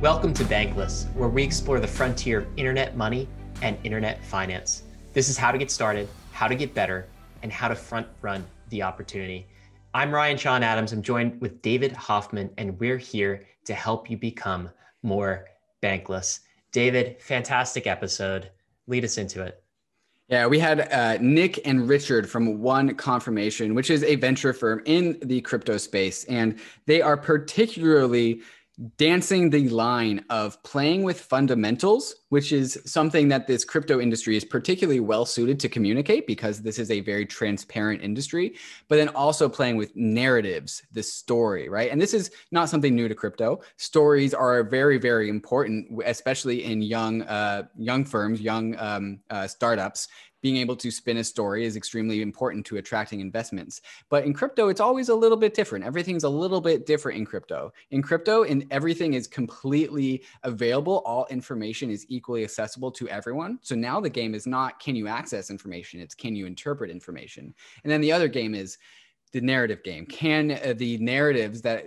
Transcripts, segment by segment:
Welcome to Bankless, where we explore the frontier of internet money and internet finance. This is how to get started, how to get better, and how to front run the opportunity. I'm Ryan Sean Adams. I'm joined with David Hoffman, and we're here to help you become more bankless. David, fantastic episode. Lead us into it. Yeah, we had uh, Nick and Richard from One Confirmation, which is a venture firm in the crypto space. And they are particularly dancing the line of playing with fundamentals, which is something that this crypto industry is particularly well suited to communicate because this is a very transparent industry, but then also playing with narratives, the story, right? And this is not something new to crypto. Stories are very, very important, especially in young, uh, young firms, young um, uh, startups, being able to spin a story is extremely important to attracting investments. But in crypto, it's always a little bit different. Everything's a little bit different in crypto. In crypto, and everything is completely available. All information is equally accessible to everyone. So now the game is not can you access information, it's can you interpret information. And then the other game is the narrative game? Can uh, the narratives that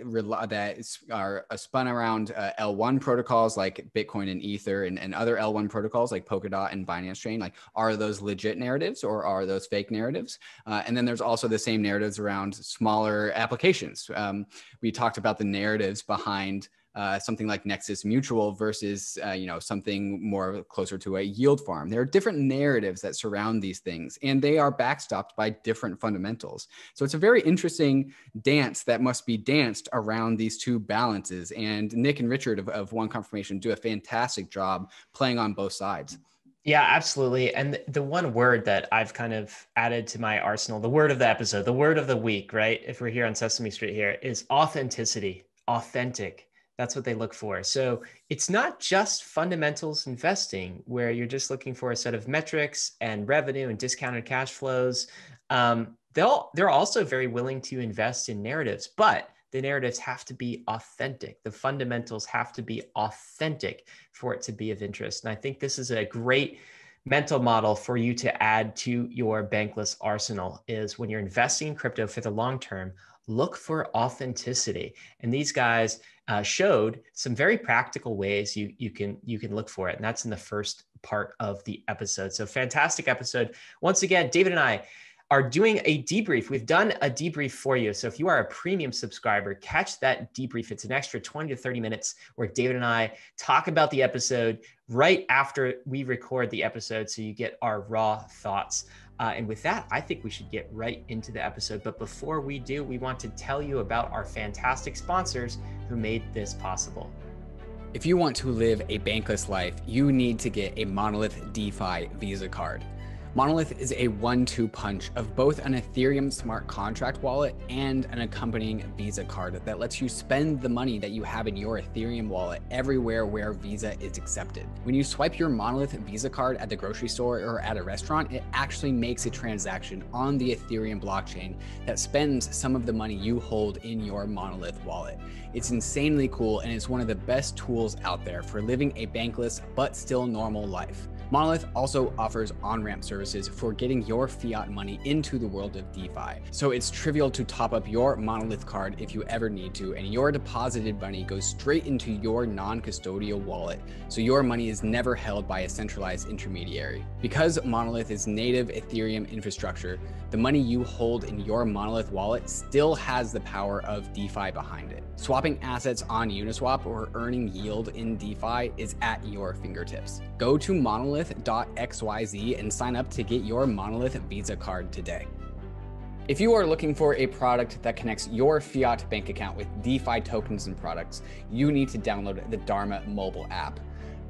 that are uh, spun around uh, L1 protocols like Bitcoin and Ether and, and other L1 protocols like Polkadot and Binance Chain, like are those legit narratives or are those fake narratives? Uh, and then there's also the same narratives around smaller applications. Um, we talked about the narratives behind uh, something like Nexus Mutual versus uh, you know something more closer to a yield farm. There are different narratives that surround these things, and they are backstopped by different fundamentals. So it's a very interesting dance that must be danced around these two balances. And Nick and Richard of, of One Confirmation do a fantastic job playing on both sides. Yeah, absolutely. And the one word that I've kind of added to my arsenal, the word of the episode, the word of the week, right? If we're here on Sesame Street here, is authenticity, authentic that's what they look for. So it's not just fundamentals investing where you're just looking for a set of metrics and revenue and discounted cash flows. Um, they'll they're also very willing to invest in narratives, but the narratives have to be authentic. The fundamentals have to be authentic for it to be of interest. And I think this is a great mental model for you to add to your bankless arsenal is when you're investing in crypto for the long term, look for authenticity. And these guys uh, showed some very practical ways you you can you can look for it, and that's in the first part of the episode. So fantastic episode. Once again, David and I are doing a debrief. We've done a debrief for you. So if you are a premium subscriber, catch that debrief. It's an extra 20 to 30 minutes where David and I talk about the episode right after we record the episode. So you get our raw thoughts. Uh, and with that, I think we should get right into the episode. But before we do, we want to tell you about our fantastic sponsors who made this possible. If you want to live a bankless life, you need to get a Monolith DeFi Visa card. Monolith is a one two punch of both an Ethereum smart contract wallet and an accompanying Visa card that lets you spend the money that you have in your Ethereum wallet everywhere where Visa is accepted. When you swipe your Monolith Visa card at the grocery store or at a restaurant, it actually makes a transaction on the Ethereum blockchain that spends some of the money you hold in your Monolith wallet. It's insanely cool and it's one of the best tools out there for living a bankless but still normal life. Monolith also offers on ramp services for getting your fiat money into the world of DeFi. So it's trivial to top up your Monolith card if you ever need to, and your deposited money goes straight into your non custodial wallet. So your money is never held by a centralized intermediary. Because Monolith is native Ethereum infrastructure, the money you hold in your Monolith wallet still has the power of DeFi behind it. Swapping assets on Uniswap or earning yield in DeFi is at your fingertips. Go to monolith.xyz and sign up to get your Monolith Visa card today. If you are looking for a product that connects your fiat bank account with DeFi tokens and products, you need to download the Dharma mobile app.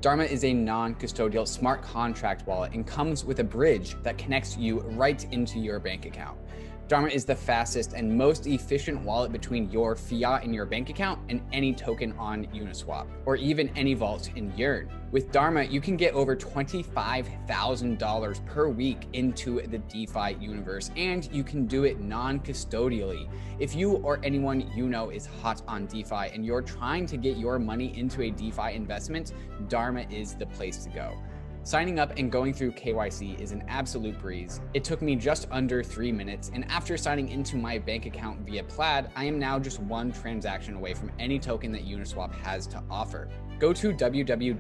Dharma is a non custodial smart contract wallet and comes with a bridge that connects you right into your bank account. Dharma is the fastest and most efficient wallet between your fiat in your bank account and any token on Uniswap, or even any vault in Yearn. With Dharma, you can get over $25,000 per week into the DeFi universe, and you can do it non custodially. If you or anyone you know is hot on DeFi and you're trying to get your money into a DeFi investment, Dharma is the place to go. Signing up and going through KYC is an absolute breeze. It took me just under three minutes, and after signing into my bank account via Plaid, I am now just one transaction away from any token that Uniswap has to offer. Go to www.dharma.io.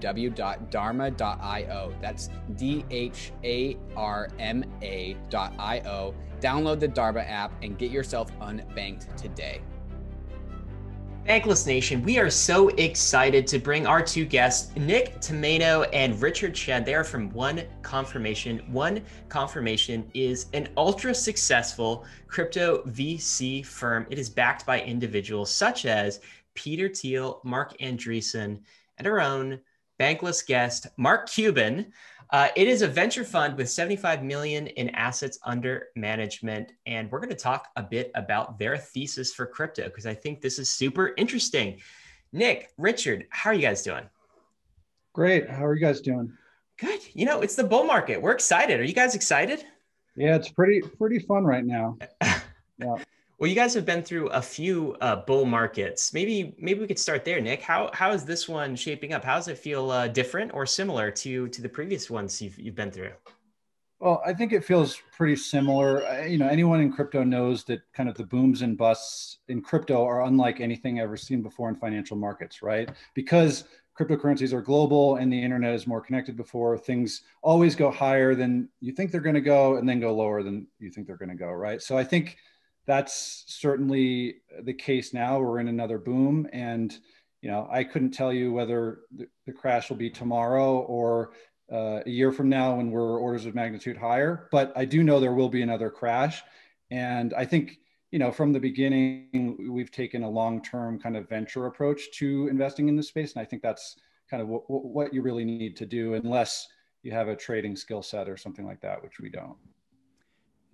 That's D H A R M A.io. Download the Dharma app and get yourself unbanked today. Bankless Nation, we are so excited to bring our two guests, Nick Tomaino and Richard Chen. They are from One Confirmation. One Confirmation is an ultra successful crypto VC firm. It is backed by individuals such as Peter Thiel, Marc Andreessen, and our own bankless guest, Mark Cuban. Uh, it is a venture fund with 75 million in assets under management, and we're going to talk a bit about their thesis for crypto because I think this is super interesting. Nick, Richard, how are you guys doing? Great. How are you guys doing? Good. You know, it's the bull market. We're excited. Are you guys excited? Yeah, it's pretty pretty fun right now. Yeah. Well, you guys have been through a few uh, bull markets. Maybe maybe we could start there, Nick. How how is this one shaping up? How does it feel uh, different or similar to to the previous ones you've you've been through? Well, I think it feels pretty similar. You know, anyone in crypto knows that kind of the booms and busts in crypto are unlike anything ever seen before in financial markets, right? Because cryptocurrencies are global and the internet is more connected before, things always go higher than you think they're going to go and then go lower than you think they're going to go, right? So I think that's certainly the case now. We're in another boom, and you know I couldn't tell you whether the, the crash will be tomorrow or uh, a year from now when we're orders of magnitude higher. But I do know there will be another crash, and I think you know from the beginning we've taken a long-term kind of venture approach to investing in this space, and I think that's kind of what you really need to do, unless you have a trading skill set or something like that, which we don't.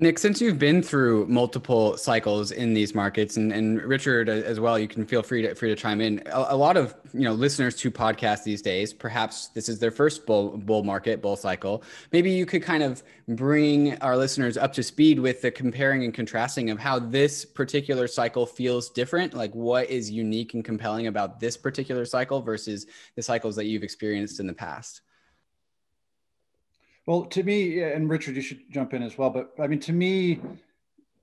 Nick, since you've been through multiple cycles in these markets, and, and Richard as well, you can feel free to free to chime in. A, a, lot of you know listeners to podcasts these days, perhaps this is their first bull bull market, bull cycle. Maybe you could kind of bring our listeners up to speed with the comparing and contrasting of how this particular cycle feels different. Like what is unique and compelling about this particular cycle versus the cycles that you've experienced in the past. Well, to me, and Richard, you should jump in as well. But I mean, to me,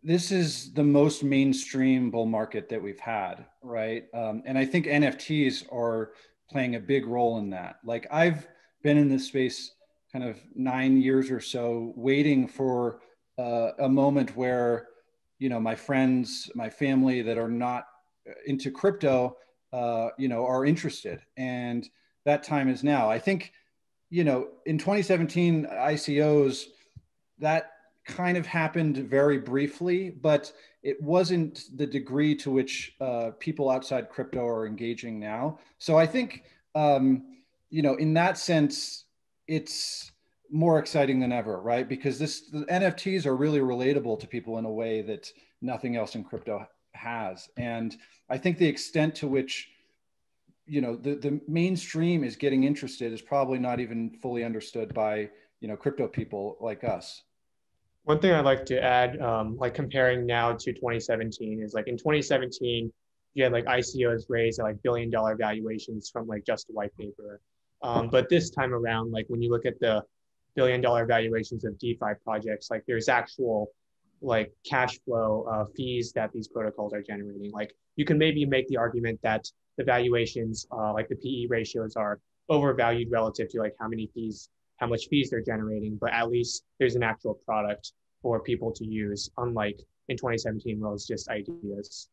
this is the most mainstream bull market that we've had, right? Um, and I think NFTs are playing a big role in that. Like I've been in this space kind of nine years or so, waiting for uh, a moment where, you know, my friends, my family that are not into crypto, uh, you know, are interested, and that time is now. I think you know, in 2017 ICOs, that kind of happened very briefly, but it wasn't the degree to which uh, people outside crypto are engaging now. So I think, um, you know, in that sense, it's more exciting than ever, right? Because this the NFTs are really relatable to people in a way that nothing else in crypto has. And I think the extent to which you know the, the mainstream is getting interested is probably not even fully understood by you know crypto people like us. One thing i'd like to add um, like comparing now to 2017 is like in 2017 you had like icos raised at like billion dollar valuations from like just a white paper. Um, but this time around like when you look at the billion dollar valuations of defi projects like there's actual like cash flow uh, fees that these protocols are generating. Like you can maybe make the argument that the valuations, uh, like the PE ratios, are overvalued relative to like how many fees, how much fees they're generating. But at least there's an actual product for people to use, unlike in 2017 where it was just ideas.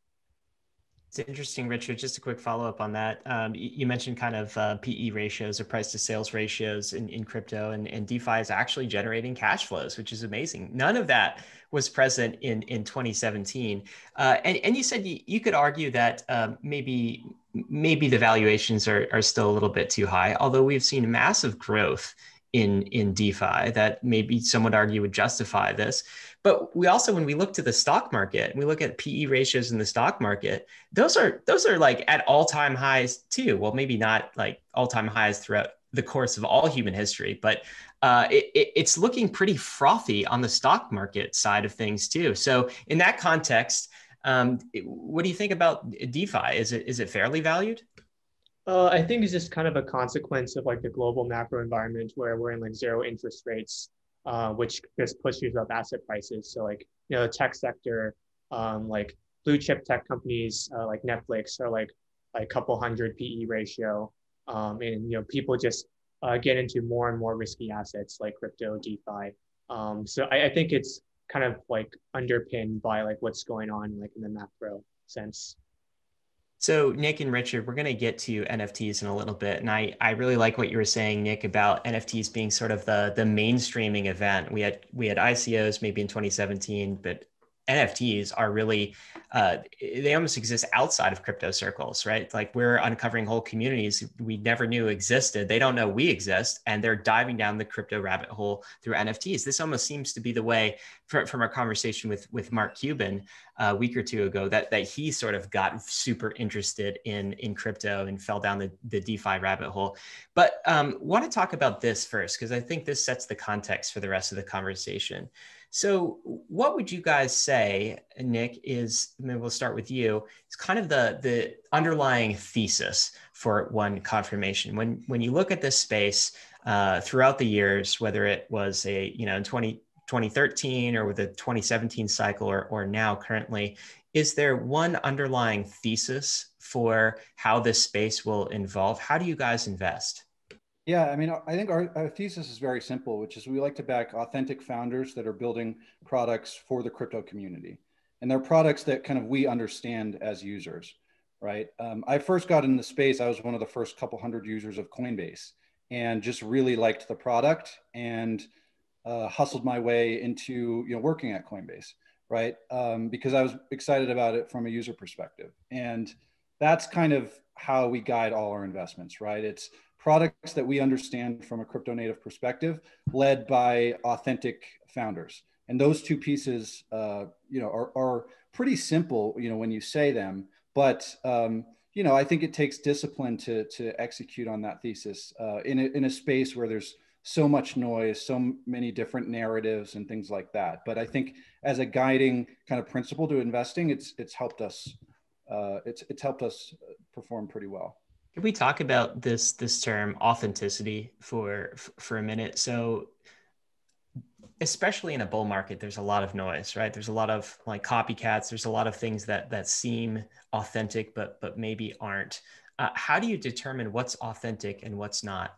It's interesting, Richard. Just a quick follow up on that. Um, you mentioned kind of uh, PE ratios or price to sales ratios in, in crypto, and, and DeFi is actually generating cash flows, which is amazing. None of that was present in, in 2017. Uh, and, and you said you, you could argue that um, maybe maybe the valuations are, are still a little bit too high, although we've seen massive growth in in DeFi that maybe some would argue would justify this. But we also, when we look to the stock market and we look at PE ratios in the stock market, those are those are like at all time highs too. Well, maybe not like all time highs throughout the course of all human history, but uh, it, it, it's looking pretty frothy on the stock market side of things too. So in that context, um, what do you think about DeFi? Is it is it fairly valued? Uh, I think it's just kind of a consequence of like the global macro environment where we're in like zero interest rates, uh, which just pushes up asset prices. So like you know the tech sector, um, like blue chip tech companies uh, like Netflix are like a couple hundred PE ratio, um, and you know people just uh, get into more and more risky assets like crypto, DeFi. Um, so I, I think it's kind of like underpinned by like what's going on like in the macro sense. So Nick and Richard, we're going to get to NFTs in a little bit, and I I really like what you were saying, Nick, about NFTs being sort of the the mainstreaming event. We had we had ICOs maybe in 2017, but NFTs are really, uh, they almost exist outside of crypto circles, right? Like we're uncovering whole communities we never knew existed. They don't know we exist, and they're diving down the crypto rabbit hole through NFTs. This almost seems to be the way, from, from our conversation with with Mark Cuban uh, a week or two ago, that that he sort of got super interested in in crypto and fell down the the DeFi rabbit hole. But um, want to talk about this first because I think this sets the context for the rest of the conversation. So, what would you guys say, Nick? Is maybe we'll start with you. It's kind of the the underlying thesis for one confirmation. When when you look at this space uh, throughout the years, whether it was a you know in 20, 2013 or with the 2017 cycle or or now currently, is there one underlying thesis for how this space will evolve? How do you guys invest? Yeah, I mean, I think our, our, thesis is very simple, which is we like to back authentic founders that are building products for the crypto community. And they're products that kind of we understand as users, right? Um, I first got in the space, I was one of the first couple hundred users of Coinbase and just really liked the product and uh, hustled my way into you know working at Coinbase, right? Um, because I was excited about it from a user perspective. And that's kind of how we guide all our investments, right? It's products that we understand from a crypto native perspective, led by authentic founders. And those two pieces, uh, you know, are, are pretty simple, you know, when you say them. But um, you know, I think it takes discipline to to execute on that thesis uh, in a, in a space where there's so much noise, so many different narratives and things like that. But I think as a guiding kind of principle to investing, it's it's helped us uh, it's it's helped us perform pretty well. We talk about this this term authenticity for for a minute? So especially in a bull market there's a lot of noise right? There's a lot of like copycats. There's a lot of things that that seem authentic but but maybe aren't. Uh, how do you determine what's authentic and what's not?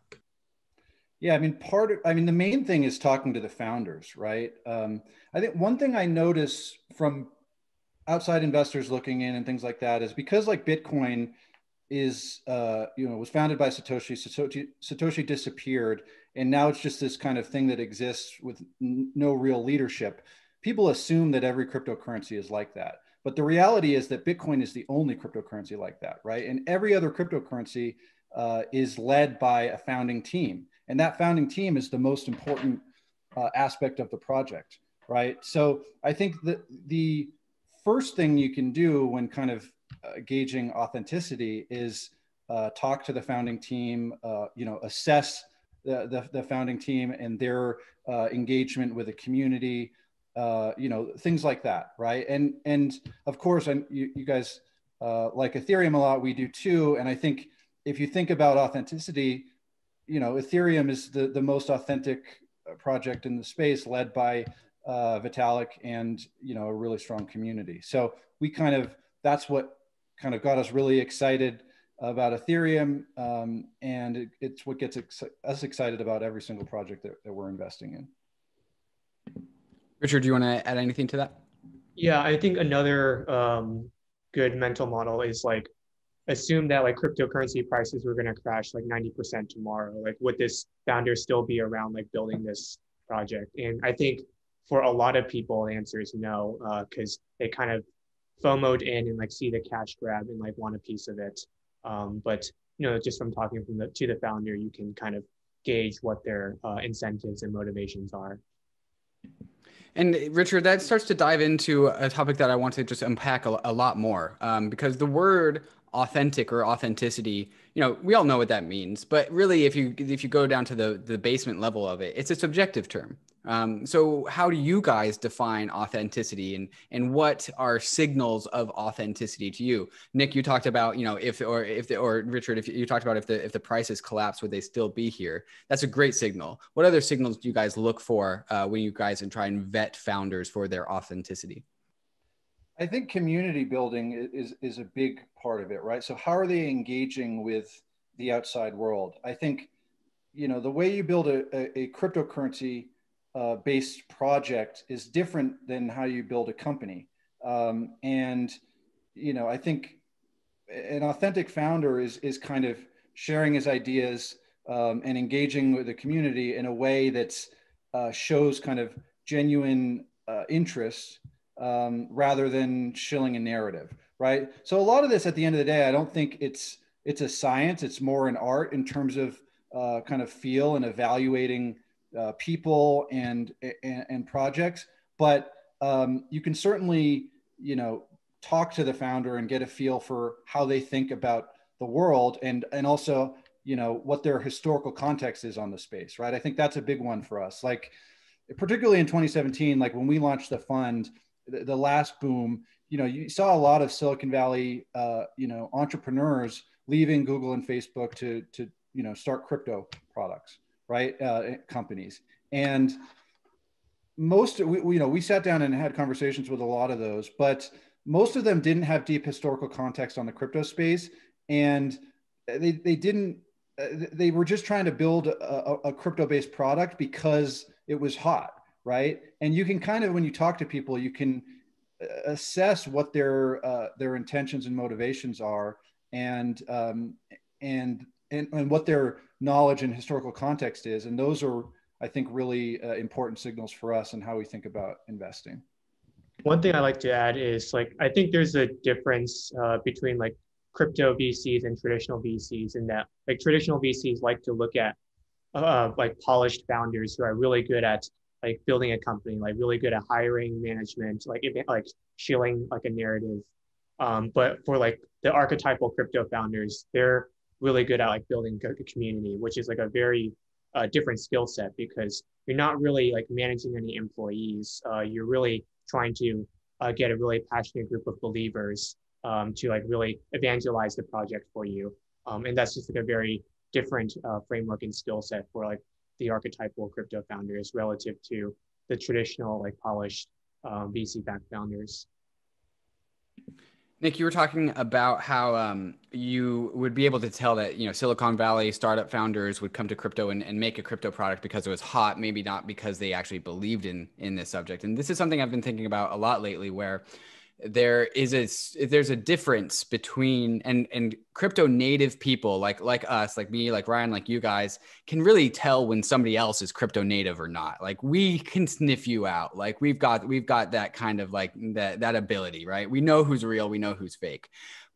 Yeah i mean part of i mean the main thing is talking to the founders right? Um, i think one thing i notice from outside investors looking in and things like that is because like bitcoin is uh, you know was founded by Satoshi. Satoshi. Satoshi disappeared, and now it's just this kind of thing that exists with n- no real leadership. People assume that every cryptocurrency is like that, but the reality is that Bitcoin is the only cryptocurrency like that, right? And every other cryptocurrency uh, is led by a founding team, and that founding team is the most important uh, aspect of the project, right? So I think that the first thing you can do when kind of uh, gauging authenticity is uh, talk to the founding team, uh, you know, assess the, the, the, founding team and their uh, engagement with the community, uh, you know, things like that, right? And and of course, and you, you guys uh, like Ethereum a lot, we do too. And I think if you think about authenticity, you know, Ethereum is the, the most authentic project in the space, led by Vitalik and you know a really strong community. So we kind of that's what kind of got us really excited about Ethereum. Um, and it, it's what gets ex- us excited about every single project that, that we're investing in. Richard, do you want to add anything to that? Yeah, I think another um, good mental model is like assume that like cryptocurrency prices were going to crash like 90% tomorrow. Like, would this founder still be around like building this project? And I think for a lot of people, the answer is no, because uh, they kind of FOMOed in and like see the cash grab and like want a piece of it. Um, but you know, just from talking from the to the founder, you can kind of gauge what their uh, incentives and motivations are. And Richard, that starts to dive into a topic that I want to just unpack a, a lot more, um, because the word authentic or authenticity, you know, we all know what that means. But really, if you if you go down to the the basement level of it, it's a subjective term, Um, so how do you guys define authenticity and and what are signals of authenticity to you? Nick, you talked about, you know, if or if the, or Richard, if you talked about if the if the prices collapse, would they still be here? That's a great signal. What other signals do you guys look for uh, when you guys and try and vet founders for their authenticity? I think community building is is a big part of it, right? So how are they engaging with the outside world? I think, you know, the way you build a, a, a cryptocurrency uh, based project is different than how you build a company. Um, and, you know, I think an authentic founder is, is kind of sharing his ideas um, and engaging with the community in a way that uh, shows kind of genuine uh, interest um, rather than shilling a narrative, right? So a lot of this, at the end of the day, I don't think it's it's a science. It's more an art in terms of uh, kind of feel and evaluating uh, people and, and, and projects, but um, you can certainly you know talk to the founder and get a feel for how they think about the world and and also you know what their historical context is on the space right? I think that's a big one for us. Like particularly in 2017 like when we launched the fund the, the last boom you know you saw a lot of silicon valley uh, you know entrepreneurs leaving google and facebook to to you know start crypto products right? Uh, companies. And most, we, you know, we sat down and had conversations with a lot of those, but most of them didn't have deep historical context on the crypto space. And they, they didn't, they were just trying to build a, a crypto based product because it was hot, right? And you can kind of, when you talk to people, you can assess what their, uh, their intentions and motivations are. And, um, and, and, and what their knowledge and historical context is. And those are, I think, really uh, important signals for us and how we think about investing. One thing I like to add is like, I think there's a difference uh, between like crypto VCs and traditional VCs in that like traditional VCs like to look at uh, like polished founders who are really good at like building a company, like really good at hiring management, like like shilling like a narrative. Um, but for like the archetypal crypto founders, they're really good at like building a community, which is like a very uh, different skill set because you're not really like managing any employees. Uh, you're really trying to uh, get a really passionate group of believers um, to like really evangelize the project for you. Um, and that's just like a very different uh, framework and skill set for like the archetypal crypto founders relative to the traditional like polished um, VC backed founders. Nick, you were talking about how um, you would be able to tell that you know Silicon Valley startup founders would come to crypto and, and make a crypto product because it was hot, maybe not because they actually believed in in this subject. And this is something I've been thinking about a lot lately, where there is a there's a difference between and and crypto native people like like us like me like ryan like you guys can really tell when somebody else is crypto native or not. Like we can sniff you out. Like we've got we've got that kind of like that that ability right? We know who's real we know who's fake.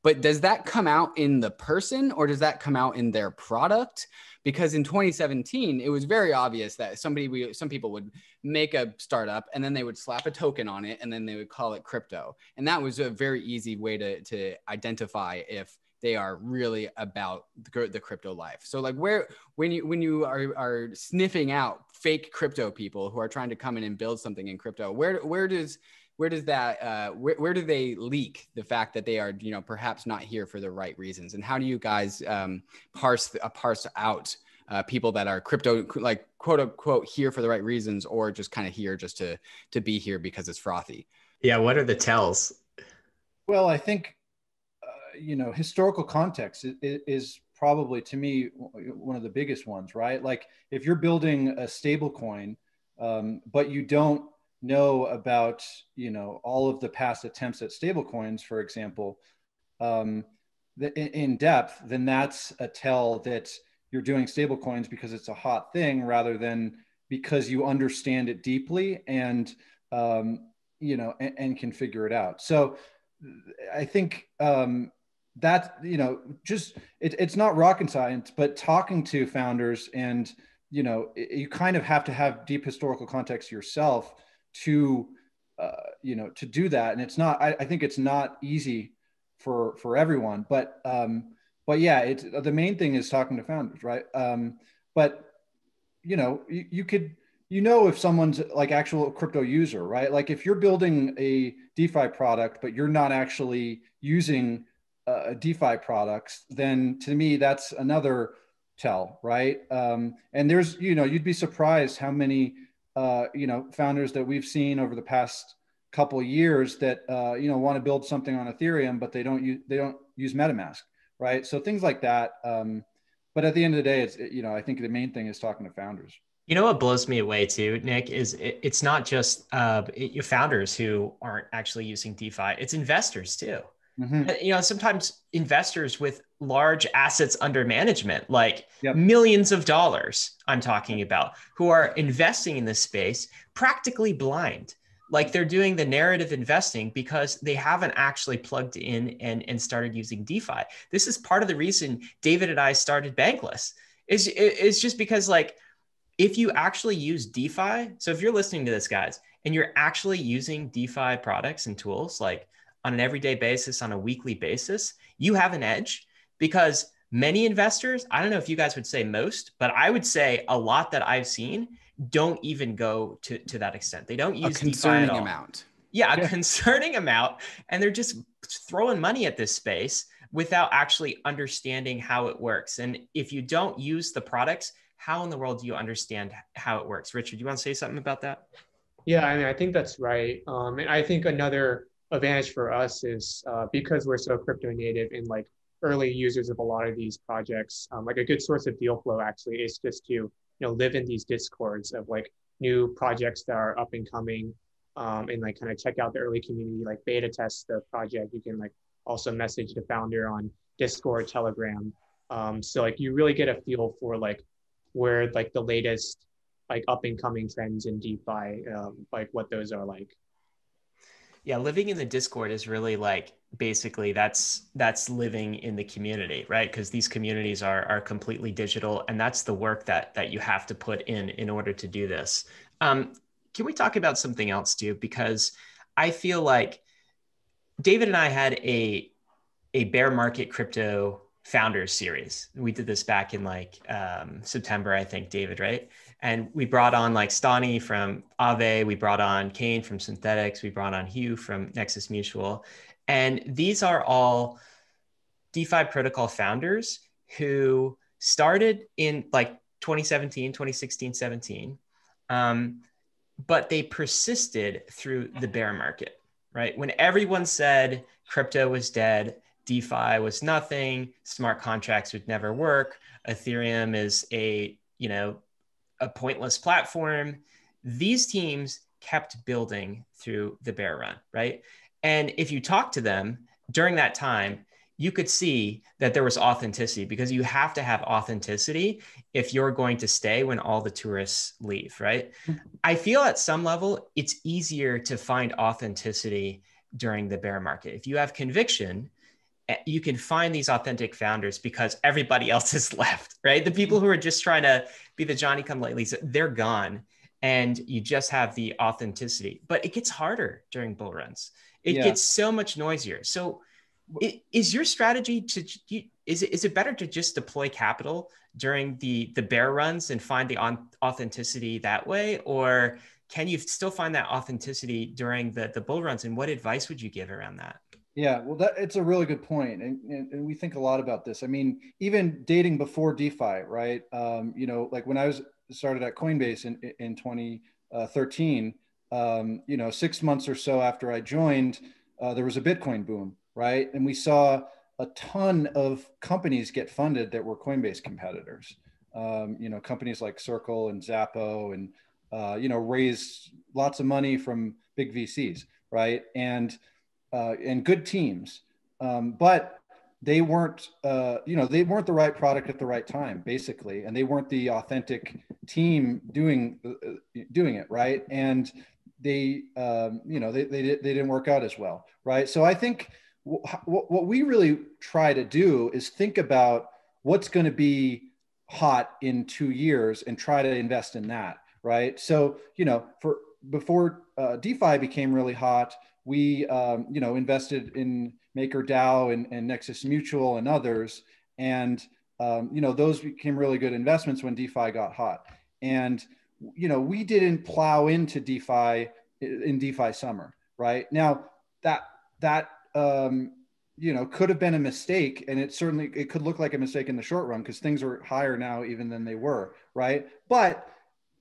But does that come out in the person or does that come out in their product because in 2017 it was very obvious that somebody we some people would make a startup and then they would slap a token on it and then they would call it crypto. And that was a very easy way to to identify if they are really about the, crypto life. So like where when you when you are are sniffing out fake crypto people who are trying to come in and build something in crypto where where does where does that uh, where, where do they leak the fact that they are you know perhaps not here for the right reasons? And how do you guys um, parse uh, parse out uh, people that are crypto like quote unquote here for the right reasons or just kind of here just to to be here because it's frothy? Yeah what are the tells? Well i think uh, you know historical context is, is probably to me one of the biggest ones right? Like if you're building a stable coin um, but you don't know about you know all of the past attempts at stablecoins, for example, um, in, depth, then that's a tell that you're doing stablecoins because it's a hot thing rather than because you understand it deeply and um, you know and, and, can figure it out. So I think um, that you know just it, it's not rocket science, but talking to founders and you know you kind of have to have deep historical context yourself to uh, you know to do that and it's not I, I, think it's not easy for for everyone but um but yeah it's the main thing is talking to founders right um but you know you, you could you know if someone's like actual crypto user, right? Like if you're building a DeFi product, but you're not actually using uh, DeFi products, then to me that's another tell, right? Um, and there's, you know, you'd be surprised how many, uh, you know, founders that we've seen over the past couple of years that, uh, you know, want to build something on Ethereum, but they don't use they don't use MetaMask, right? So things like that. Um, but at the end of the day, it's you know, I think the main thing is talking to founders. You know what blows me away too, Nick, is it, it's not just uh, it, founders who aren't actually using DeFi; it's investors too. Mm-hmm. You know, sometimes investors with large assets under management, like yep. millions of dollars, I'm talking about, who are investing in this space, practically blind. Like they're doing the narrative investing because they haven't actually plugged in and, and started using DeFi. This is part of the reason David and I started Bankless. Is is just because like if you actually use DeFi, so if you're listening to this, guys, and you're actually using DeFi products and tools like on an everyday basis, on a weekly basis, you have an edge because many investors, I don't know if you guys would say most, but I would say a lot that I've seen don't even go to, to that extent. They don't use a concerning amount. Yeah, a yeah. concerning amount. And they're just throwing money at this space without actually understanding how it works. And if you don't use the products, how in the world do you understand how it works? Richard, you want to say something about that? Yeah, I mean, I think that's right. Um, and I think another advantage for us is uh, because we're so crypto native and like early users of a lot of these projects, um, like a good source of deal flow actually is just to you know live in these discords of like new projects that are up and coming, um, and like kind of check out the early community, like beta test the project. You can like also message the founder on Discord, Telegram. Um, so like you really get a feel for like where like the latest like up and coming trends in DeFi, um, like what those are like. Yeah, living in the Discord is really like basically that's that's living in the community, right? Because these communities are are completely digital, and that's the work that that you have to put in in order to do this. Um, can we talk about something else too? Because I feel like David and I had a a bear market crypto founders series. We did this back in like um, September, I think, David, right? And we brought on like Stani from Aave, we brought on Kane from Synthetix, we brought on Hugh from Nexus Mutual. And these are all DeFi protocol founders who started in like 2017, 2016, 17. Um, but they persisted through the bear market, right? When everyone said crypto was dead, DeFi was nothing, smart contracts would never work, Ethereum is a, you know, a pointless platform. These teams kept building through the bear run, right? And if you talk to them during that time, you could see that there was authenticity because you have to have authenticity if you're going to stay when all the tourists leave, right? I feel at some level it's easier to find authenticity during the bear market. If you have conviction, Eh, you can find these authentic founders because everybody else has left, right? The people who are just trying to be the Johnny come latelys, they're gone. And you just have the authenticity. But it gets harder during bull runs. It yeah. gets so much noisier. So is your strategy to is it, is it better to just deploy capital during the the bear runs and find the on, authenticity that way or can you still find that authenticity during the the bull runs and what advice would you give around that yeah, well, that it's a really good point, and, and, and, we think a lot about this. I mean, even dating before DeFi, right? Um, you know, like when I was started at Coinbase in in 2013, um, you know, six months or so after I joined, uh, there was a Bitcoin boom, right? And we saw a ton of companies get funded that were Coinbase competitors. Um, you know, companies like Circle and Xapo, and uh, you know, raised lots of money from big VCs, right? And uh, and good teams, um, but they weren't, uh, you know, they weren't the right product at the right time, basically, and they weren't the authentic team doing uh, doing it right, and they, um, you know, they, they they didn't work out as well, right? So I think w- what we really try to do is think about what's going to be hot in two years and try to invest in that, right? So you know, for before uh, DeFi became really hot, we um, you know invested in MakerDAO and, and Nexus Mutual and others, and um, you know those became really good investments when DeFi got hot. And you know, we didn't plow into DeFi in DeFi summer, right? Now that that um, you know could have been a mistake, and it certainly it could look like a mistake in the short run because things are higher now even than they were, right? But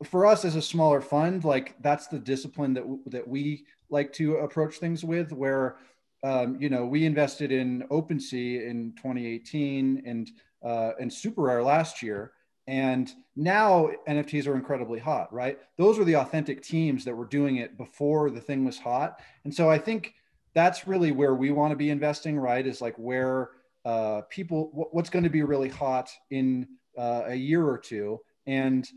for us as a smaller fund, like that's the discipline that that we like to approach things with, where um, you know we invested in OpenSea in 2018 and uh, and SuperRare last year and now NFTs are incredibly hot, right? Those are the authentic teams that were doing it before the thing was hot. And so I think that's really where we want to be investing, right? Is like where uh, people, what's going to be really hot in uh, a year or two. And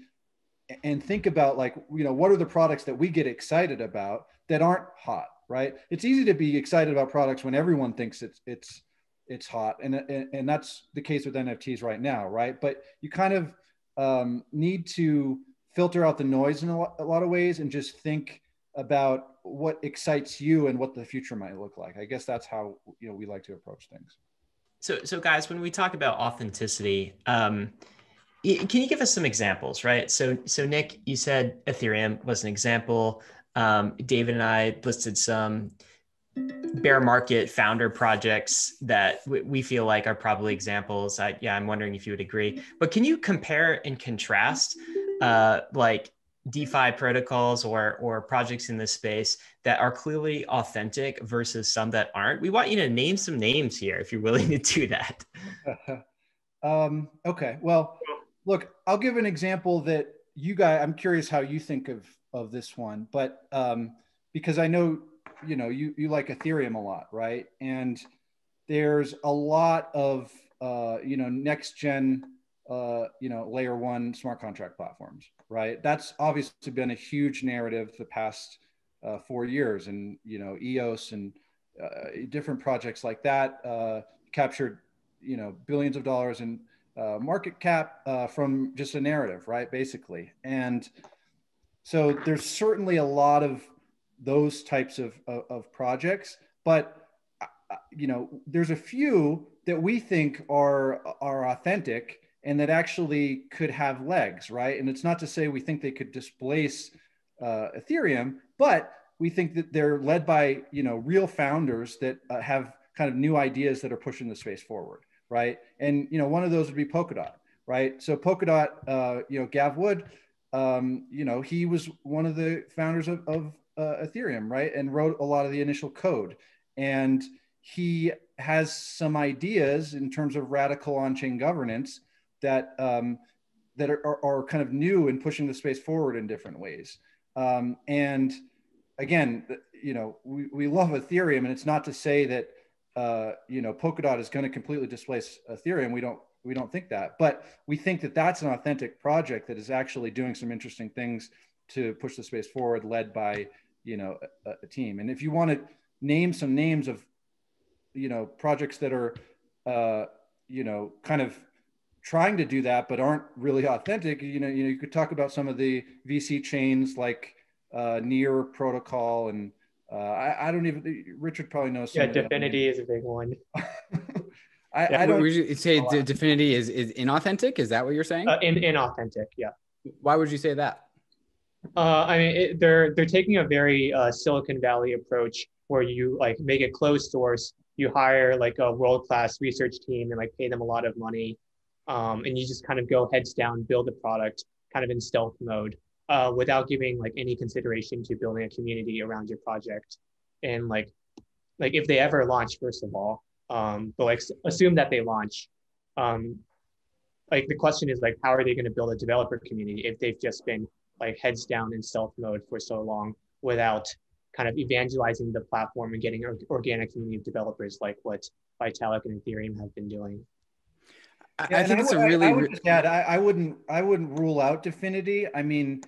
and think about like you know what are the products that we get excited about that aren't hot right? It's easy to be excited about products when everyone thinks it's it's it's hot and, and, and that's the case with nfts right now right? But you kind of um, need to filter out the noise in a lot, a lot of ways and just think about what excites you and what the future might look like. I guess that's how you know we like to approach things. So so guys when we talk about authenticity um, can you give us some examples right? So so nick you said ethereum was an example um, david and i listed some bear market founder projects that we feel like are probably examples. I, yeah, I'm wondering if you would agree. But can you compare and contrast, uh, like DeFi protocols or or projects in this space that are clearly authentic versus some that aren't? We want you to name some names here if you're willing to do that. um, okay. Well, look, I'll give an example that you guys. I'm curious how you think of of this one, but um, because I know you know you you like ethereum a lot right? And there's a lot of uh, you know next gen uh, you know layer one smart contract platforms right? That's obviously been a huge narrative the past uh, four years and you know eos and uh, different projects like that uh, captured you know billions of dollars in uh, market cap uh, from just a narrative right? Basically. And so there's certainly a lot of those types of, of, of projects. But uh, uh, you know, there's a few that we think are are authentic and that actually could have legs, right? And it's not to say we think they could displace uh, Ethereum, but we think that they're led by you know real founders that uh, have kind of new ideas that are pushing the space forward, right? And you know, one of those would be Polkadot, right? So Polkadot, uh, you know, Gav Wood, um, you know, he was one of the founders of, of uh, Ethereum, right? And wrote a lot of the initial code. And he has some ideas in terms of radical on-chain governance that um, that are, are, kind of new and pushing the space forward in different ways. Um, and again, you know, we, we love Ethereum, and it's not to say that uh, you know Polkadot is going to completely displace Ethereum. We don't we don't think that, but we think that that's an authentic project that is actually doing some interesting things to push the space forward, led by you know a, a team. And if you want to name some names of you know projects that are uh, you know kind of trying to do that but aren't really authentic you know you know you could talk about some of the vc chains like uh, near protocol and uh, I, I don't even richard probably knows yeah Dfinity is a big one I, yeah, I don't would you say Dfinity is, is inauthentic is that what you're saying uh, in, inauthentic yeah why would you say that uh, I mean, it, they're they're taking a very uh, Silicon Valley approach where you like make it closed source. You hire like a world class research team and like pay them a lot of money, um, and you just kind of go heads down, build a product, kind of in stealth mode, uh, without giving like any consideration to building a community around your project. And like, like if they ever launch, first of all, um, but like assume that they launch. Um, like the question is like, how are they going to build a developer community if they've just been like heads down in stealth mode for so long without kind of evangelizing the platform and getting organic community of developers like what Vitalik and Ethereum have been doing. Yeah, I think it's a really. I, I would just add, I, I wouldn't, I wouldn't rule out Dfinity. I mean,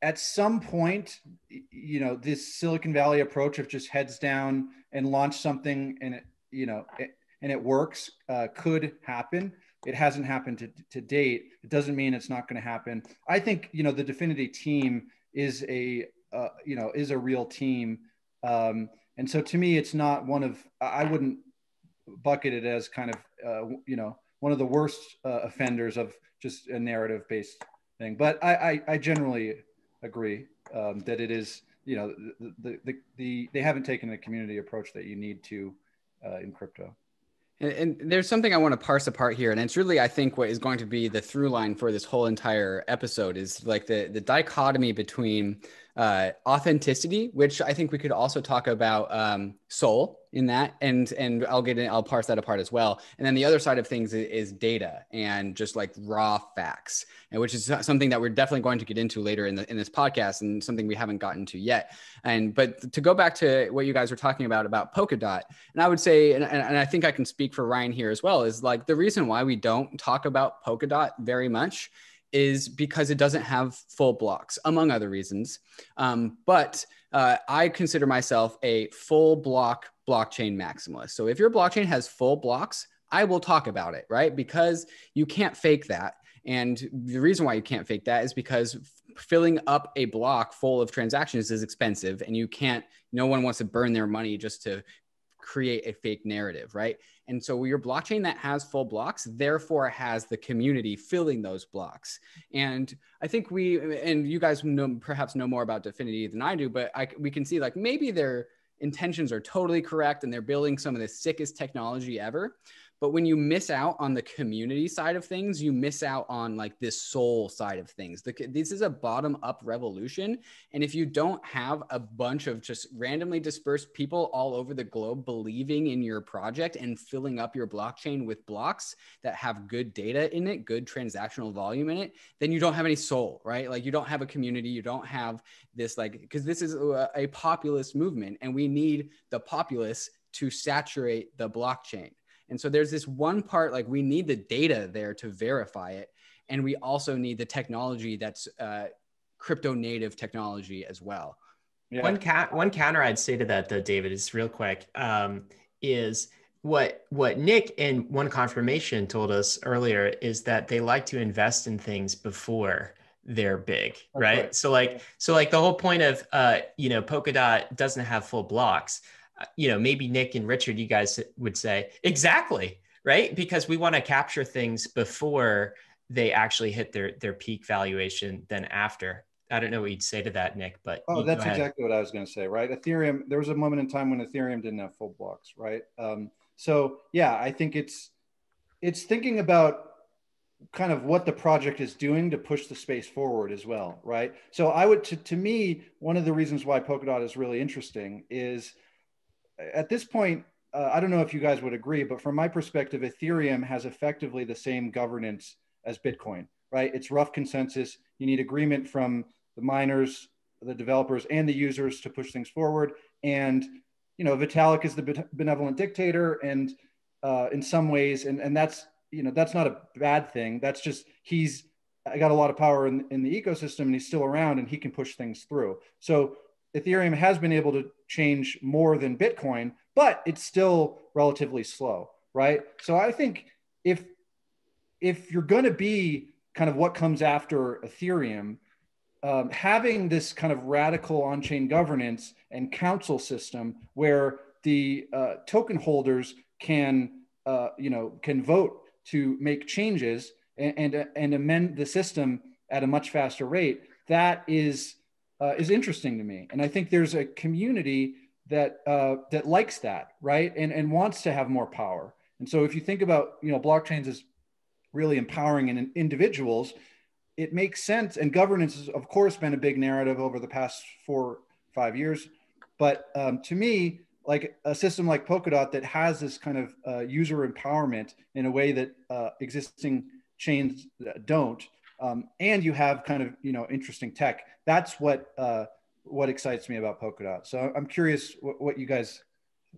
at some point, you know, this Silicon Valley approach of just heads down and launch something, and it, you know, it, and it works, uh, could happen. It hasn't happened to, to date. It doesn't mean it's not going to happen. I think you know the Dfinity team is a uh, you know is a real team, um, and so to me, it's not one of I wouldn't bucket it as kind of uh, you know one of the worst uh, offenders of just a narrative based thing. But I, I, I generally agree um, that it is, you know, the, the, the, the, they haven't taken the community approach that you need to uh, in crypto. And, and, there's something I want to parse apart here, and it's really, I think, what is going to be the through line for this whole entire episode is like the the dichotomy between uh, authenticity, which I think we could also talk about um, soul in that, and and I'll get in, I'll parse that apart as well. And then the other side of things is, is data and just like raw facts, and which is something that we're definitely going to get into later in the in this podcast, and something we haven't gotten to yet. And but to go back to what you guys were talking about about Polkadot, and I would say, and, and I think I can speak for Ryan here as well, is like the reason why we don't talk about Polkadot very much is because it doesn't have full blocks, among other reasons. Um, but uh, I consider myself a full block blockchain maximalist. So if your blockchain has full blocks, I will talk about it, right? Because you can't fake that. And the reason why you can't fake that is because filling up a block full of transactions is expensive and you can't, no one wants to burn their money just to create a fake narrative, right? And so your blockchain that has full blocks, therefore has the community filling those blocks. And I think we, and you guys know, perhaps know more about Dfinity than I do, but I, we can see like maybe their intentions are totally correct and they're building some of the sickest technology ever. But when you miss out on the community side of things, you miss out on like this soul side of things. The, this is a bottom up revolution. And if you don't have a bunch of just randomly dispersed people all over the globe believing in your project and filling up your blockchain with blocks that have good data in it, good transactional volume in it, then you don't have any soul, right? Like you don't have a community. You don't have this, like, because this is a, a populist movement and we need the populace to saturate the blockchain. And so there's this one part like we need the data there to verify it. And we also need the technology that's uh, crypto native technology as well. Yeah. One, ca- one counter I'd say to that, though, David, is real quick, um, is what what Nick in 1confirmation told us earlier is that they like to invest in things before they're big, right? right? So like so like the whole point of uh, you know Polkadot doesn't have full blocks you know, maybe Nick and Richard, you guys would say exactly right because we want to capture things before they actually hit their their peak valuation than after. I don't know what you'd say to that, Nick, but oh, that's exactly what I was going to say, right? Ethereum. There was a moment in time when Ethereum didn't have full blocks, right? Um, so yeah, I think it's it's thinking about kind of what the project is doing to push the space forward as well, right? So I would, to, to me, one of the reasons why Polkadot is really interesting is at this point, uh, I don't know if you guys would agree, but from my perspective, Ethereum has effectively the same governance as Bitcoin, right? It's rough consensus. You need agreement from the miners, the developers, and the users to push things forward. And you know, Vitalik is the benevolent dictator, and uh, in some ways, and and that's you know that's not a bad thing. That's just he's got a lot of power in, in the ecosystem, and he's still around, and he can push things through. So Ethereum has been able to change more than Bitcoin, but it's still relatively slow, right? So I think if if you're going to be kind of what comes after Ethereum, um, having this kind of radical on-chain governance and council system where the uh, token holders can, uh, you know, can vote to make changes and, and, and amend the system at a much faster rate, that is uh, is interesting to me. And I think there's a community that uh, that likes that, right? And and wants to have more power. And so if you think about you know blockchains as really empowering in individuals, it makes sense. And governance has of course been a big narrative over the past four five years. But um, to me, like a system like Polkadot that has this kind of uh, user empowerment in a way that uh, existing chains don't, um, and you have kind of you know interesting tech. That's what uh, what excites me about Polkadot. So I'm curious what, what you guys.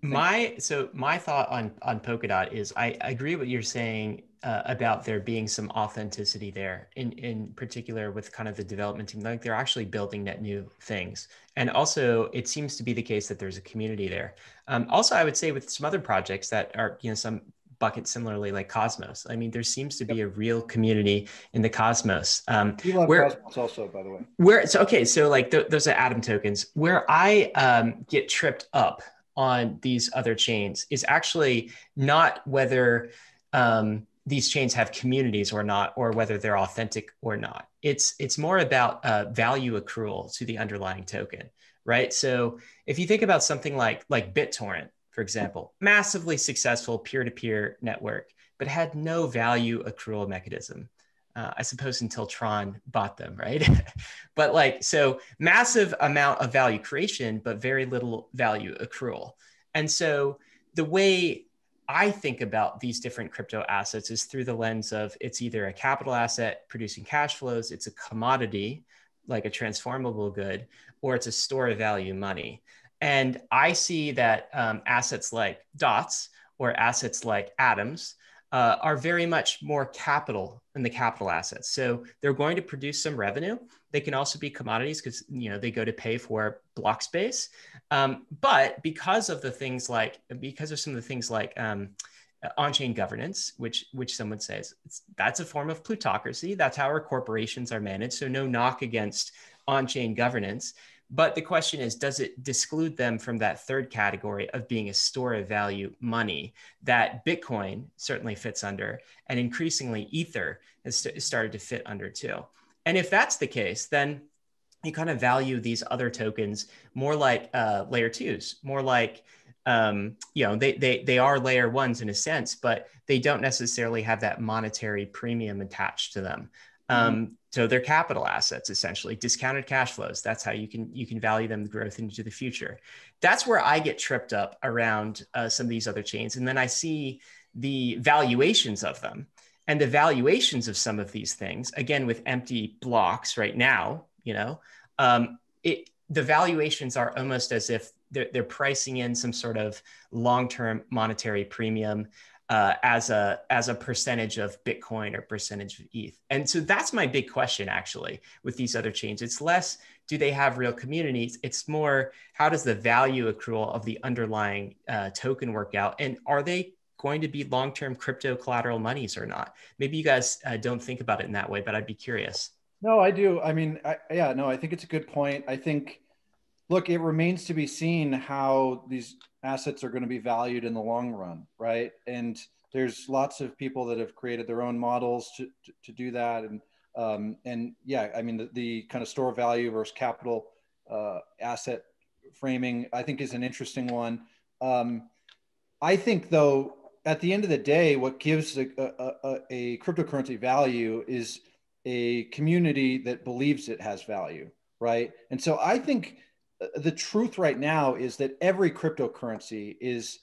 Think. My so my thought on on Polkadot is I, I agree what you're saying uh, about there being some authenticity there in in particular with kind of the development team like they're actually building net new things and also it seems to be the case that there's a community there um, also i would say with some other projects that are you know some bucket similarly like Cosmos. I mean, there seems to be yep. a real community in the Cosmos. Um, you love where, Cosmos also, by the way. Where so okay, so like th- those are Atom tokens. Where I um, get tripped up on these other chains is actually not whether um, these chains have communities or not, or whether they're authentic or not. It's it's more about uh, value accrual to the underlying token, right? So if you think about something like like BitTorrent, for example, massively successful peer-to-peer network, but had no value accrual mechanism. Uh, I suppose until Tron bought them, right? but like, so massive amount of value creation, but very little value accrual. And so the way I think about these different crypto assets is through the lens of it's either a capital asset producing cash flows, it's a commodity like a transformable good, or it's a store of value money. And I see that um, assets like DOTS or assets like Atoms uh, are very much more capital in the capital assets. So they're going to produce some revenue. They can also be commodities because you know they go to pay for block space. Um, but because of the things like because of some of the things like um, on-chain governance, which which someone says that's a form of plutocracy. That's how our corporations are managed. So no knock against on-chain governance. But the question is, does it disclude them from that third category of being a store of value money that Bitcoin certainly fits under, and increasingly Ether has started to fit under too? And if that's the case, then you kind of value these other tokens more like uh, layer twos, more like um, you know they, they they are layer ones in a sense, but they don't necessarily have that monetary premium attached to them. Mm-hmm. Um, so they're capital assets essentially, discounted cash flows. That's how you can you can value them the growth into the future. That's where I get tripped up around uh, some of these other chains, and then I see the valuations of them and the valuations of some of these things. Again, with empty blocks right now, you know, um, it the valuations are almost as if they're, they're pricing in some sort of long-term monetary premium uh, as a as a percentage of Bitcoin or percentage of ETH. And so that's my big question actually with these other chains. It's less do they have real communities? It's more how does the value accrual of the underlying uh, token work out, and are they going to be long term crypto collateral monies or not? Maybe you guys uh, don't think about it in that way, but I'd be curious. No, I do. I mean, I, yeah, no, I think it's a good point. I think look, it remains to be seen how these assets are going to be valued in the long run, right? And there's lots of people that have created their own models to, to, to do that. And, um, and yeah, I mean, the, the, kind of store value versus capital uh, asset framing, I think is an interesting one. Um, I think though, at the end of the day, what gives a, a, a cryptocurrency value is a community that believes it has value, right? And so I think the truth right now is that every cryptocurrency is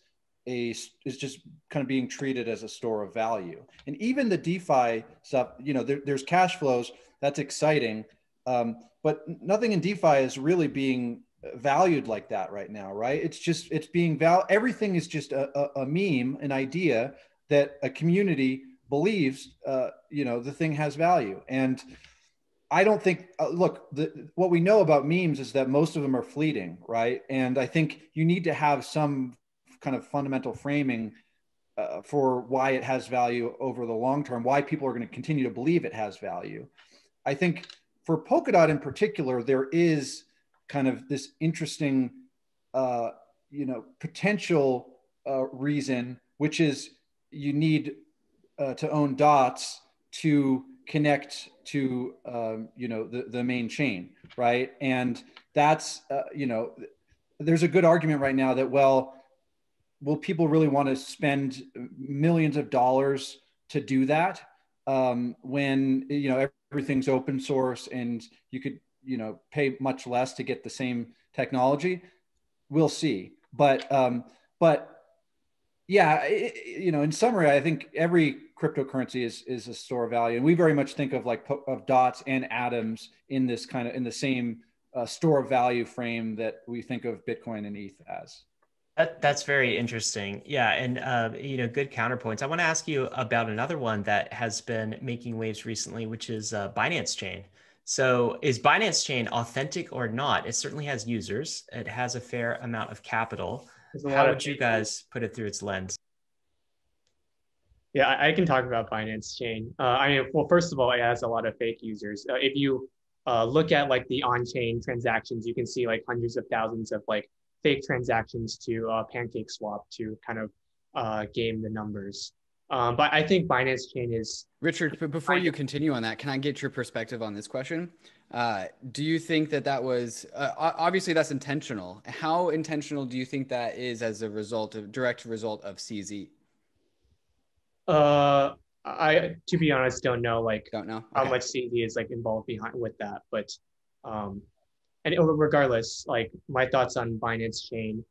a is just kind of being treated as a store of value. And even the defi stuff you know there, there's cash flows. That's exciting. Um, but nothing in defi is really being valued like that right now right? It's just it's being val everything is just a, a, a meme an idea that a community believes uh, you know the thing has value. And I don't think, uh, look, the, what we know about memes is that most of them are fleeting, right? And I think you need to have some kind of fundamental framing uh, for why it has value over the long term, why people are going to continue to believe it has value. I think for Polkadot in particular, there is kind of this interesting, uh, you know, potential uh, reason, which is you need uh, to own dots to connect to um, you know the, the main chain right? And that's uh, you know there's a good argument right now that well will people really want to spend millions of dollars to do that um, when you know everything's open source and you could you know pay much less to get the same technology? We'll see. But um, but yeah it, you know in summary i think every cryptocurrency is is a store of value, and we very much think of like of dots and atoms in this kind of in the same uh, store of value frame that we think of Bitcoin and ETH as. That, that's very interesting. Yeah, and uh, you know, good counterpoints. I want to ask you about another one that has been making waves recently, which is uh, Binance Chain. So, is Binance Chain authentic or not? It certainly has users. It has a fair amount of capital. How would you guys put it through its lens? Yeah, I, I can talk about Binance Chain. Uh, I mean, well, first of all, it has a lot of fake users. Uh, if you uh, look at like the on-chain transactions, you can see like hundreds of thousands of like fake transactions to uh, Pancake Swap to kind of uh, game the numbers. Um, but I think Binance Chain is Richard. Before you continue on that, can I get your perspective on this question? Uh, do you think that that was uh, obviously that's intentional? How intentional do you think that is as a result of direct result of CZ? Uh, I to be honest don't know like don't know okay. how much CZ is like involved behind with that, but um, and regardless, like my thoughts on Binance Chain,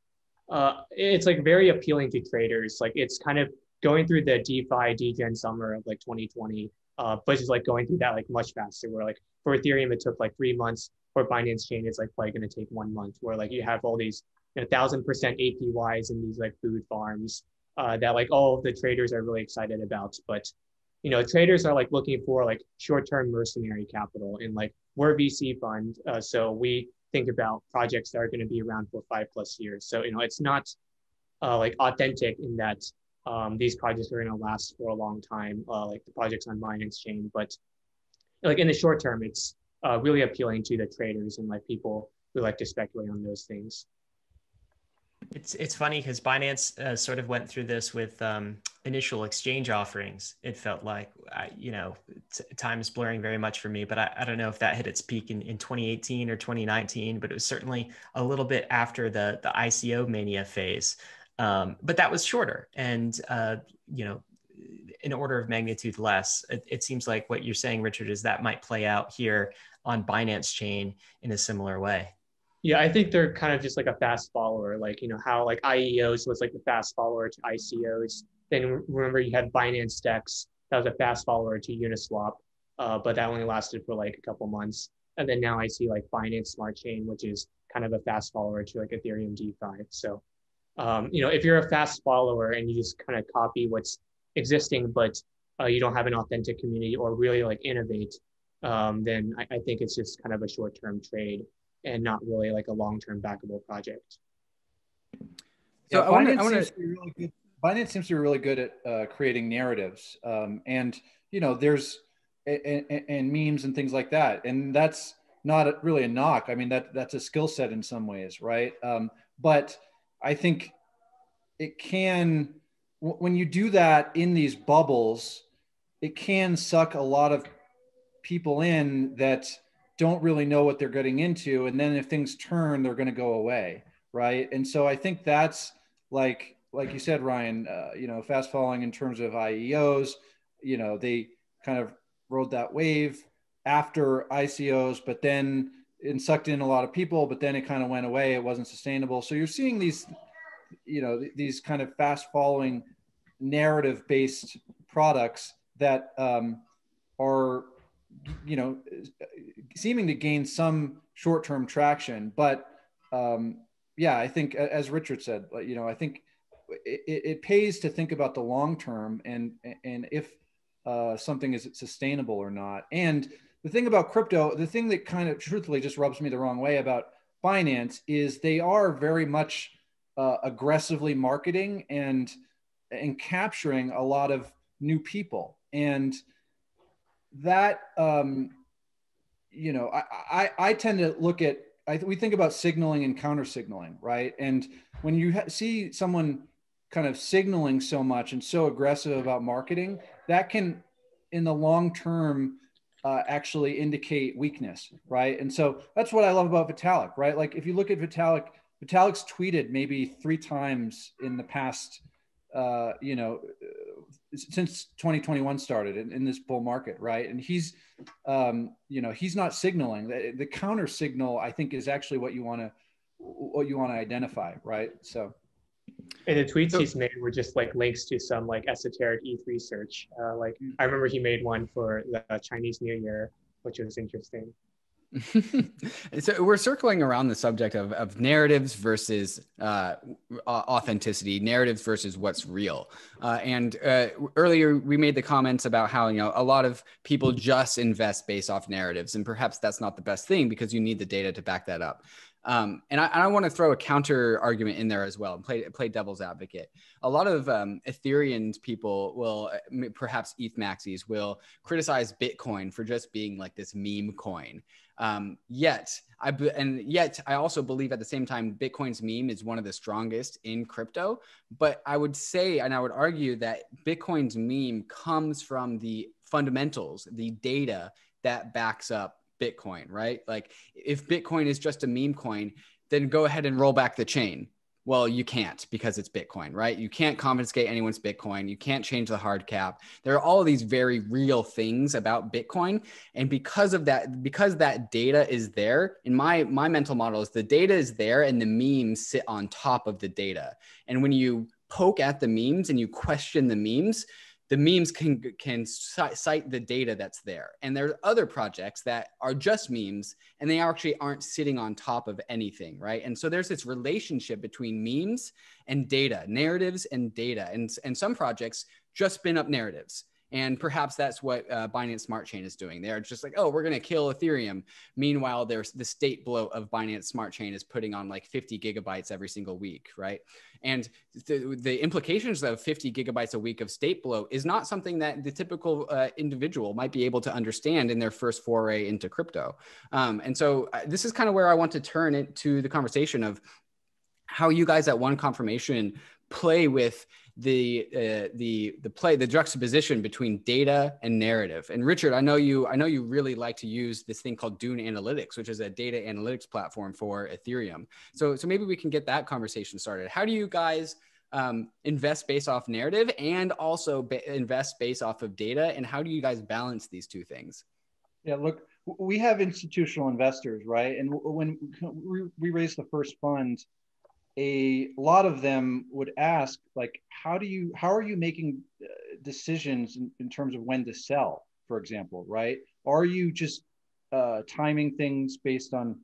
uh, it's like very appealing to traders. Like it's kind of going through the DeFi degen summer of like 2020, uh, but just like going through that like much faster. Where like for Ethereum it took like three months. For Binance Chain, it's like probably going to take one month. Where like you have all these thousand percent APYs in these like food farms uh, that like all of the traders are really excited about. But you know, traders are like looking for like short-term mercenary capital, and like we're VC fund, uh, so we think about projects that are going to be around for five plus years. So you know, it's not uh, like authentic in that um, these projects are going to last for a long time, uh, like the projects on Binance Chain. But like in the short term, it's uh, really appealing to the traders and like people who like to speculate on those things. It's it's funny because Binance uh, sort of went through this with um, initial exchange offerings. It felt like I, you know t- time is blurring very much for me, but I, I don't know if that hit its peak in, in 2018 or 2019. But it was certainly a little bit after the the ICO mania phase. Um, but that was shorter, and uh, you know, in order of magnitude less. It, it seems like what you're saying, Richard, is that might play out here on Binance Chain in a similar way. Yeah, I think they're kind of just like a fast follower, like you know how like IEOs was like the fast follower to ICOs. Then remember you had Binance Dex that was a fast follower to Uniswap, uh, but that only lasted for like a couple months. And then now I see like Binance Smart Chain, which is kind of a fast follower to like Ethereum DeFi. So, um, you know, if you're a fast follower and you just kind of copy what's existing, but uh, you don't have an authentic community or really like innovate, um, then I, I think it's just kind of a short-term trade and not really like a long-term backable project. So yeah, Binance, wanna, seems really Binance, seems to be really good at uh, creating narratives, um, and you know, there's and, and, memes and things like that, and that's not really a knock. I mean, that that's a skill set in some ways, right? Um, but I think it can when you do that in these bubbles, it can suck a lot of people in that don't really know what they're getting into and then if things turn they're going to go away right? And so i think that's like like you said ryan uh, you know fast following in terms of ieos you know they kind of rode that wave after icos but then it sucked in a lot of people but then it kind of went away it wasn't sustainable. So you're seeing these you know these kind of fast following narrative based products that um, are you know seeming to gain some short-term traction but um, yeah i think as richard said you know i think it, it pays to think about the long term and and if uh, something is sustainable or not. And the thing about crypto the thing that kind of truthfully just rubs me the wrong way about Binance is they are very much uh, aggressively marketing and and capturing a lot of new people. And that um, you know I, I, I tend to look at I, we think about signaling and counter signaling right? And when you ha- see someone kind of signaling so much and so aggressive about marketing that can in the long term uh, actually indicate weakness right? And so that's what i love about vitalik right? Like if you look at vitalik vitalik's tweeted maybe three times in the past uh, you know, since 2021 started in, in, this bull market, right? And he's, um, you know, he's not signaling. The, the counter signal, I think, is actually what you want to what you want to identify, right? So. And the tweets so, he's made were just like links to some like esoteric ETH research. Uh, like mm. I remember he made one for the Chinese New Year, which was interesting. so we're circling around the subject of, of narratives versus uh, authenticity, narratives versus what's real. Uh, and uh, earlier we made the comments about how you know a lot of people just invest based off narratives, and perhaps that's not the best thing because you need the data to back that up. Um, and I, I want to throw a counter argument in there as well and play, play devil's advocate. A lot of um, Ethereum people will, uh, perhaps ETH maxis, will criticize Bitcoin for just being like this meme coin. Um, yet, I and yet I also believe at the same time Bitcoin's meme is one of the strongest in crypto. But I would say, and I would argue that Bitcoin's meme comes from the fundamentals, the data that backs up Bitcoin, right? Like if Bitcoin is just a meme coin, then go ahead and roll back the chain. Well, you can't because it's Bitcoin, right? You can't confiscate anyone's Bitcoin. You can't change the hard cap. There are all of these very real things about Bitcoin, and because of that, because that data is there, in my my mental model is the data is there, and the memes sit on top of the data. And when you poke at the memes and you question the memes, the memes can can cite the data that's there. And there's other projects that are just memes and they actually aren't sitting on top of anything right? And so there's this relationship between memes and data narratives and data. And, and some projects just spin up narratives and perhaps that's what uh, Binance Smart Chain is doing. They're just like, oh, we're going to kill Ethereum. Meanwhile, there's the state bloat of Binance Smart Chain is putting on like 50 gigabytes every single week, right? And the, the implications of 50 gigabytes a week of state bloat is not something that the typical uh, individual might be able to understand in their first foray into crypto. Um, and so uh, this is kind of where I want to turn it to the conversation of how you guys at 1confirmation play with the uh, the the play the juxtaposition between data and narrative. And Richard, I know you I know you really like to use this thing called Dune Analytics, which is a data analytics platform for Ethereum. So so maybe we can get that conversation started. How do you guys um, invest based off narrative and also ba- invest based off of data? And how do you guys balance these two things? Yeah, look, we have institutional investors, right? And when we raised the first fund, a lot of them would ask like how do you how are you making uh, decisions in, in terms of when to sell for example right? Are you just uh, timing things based on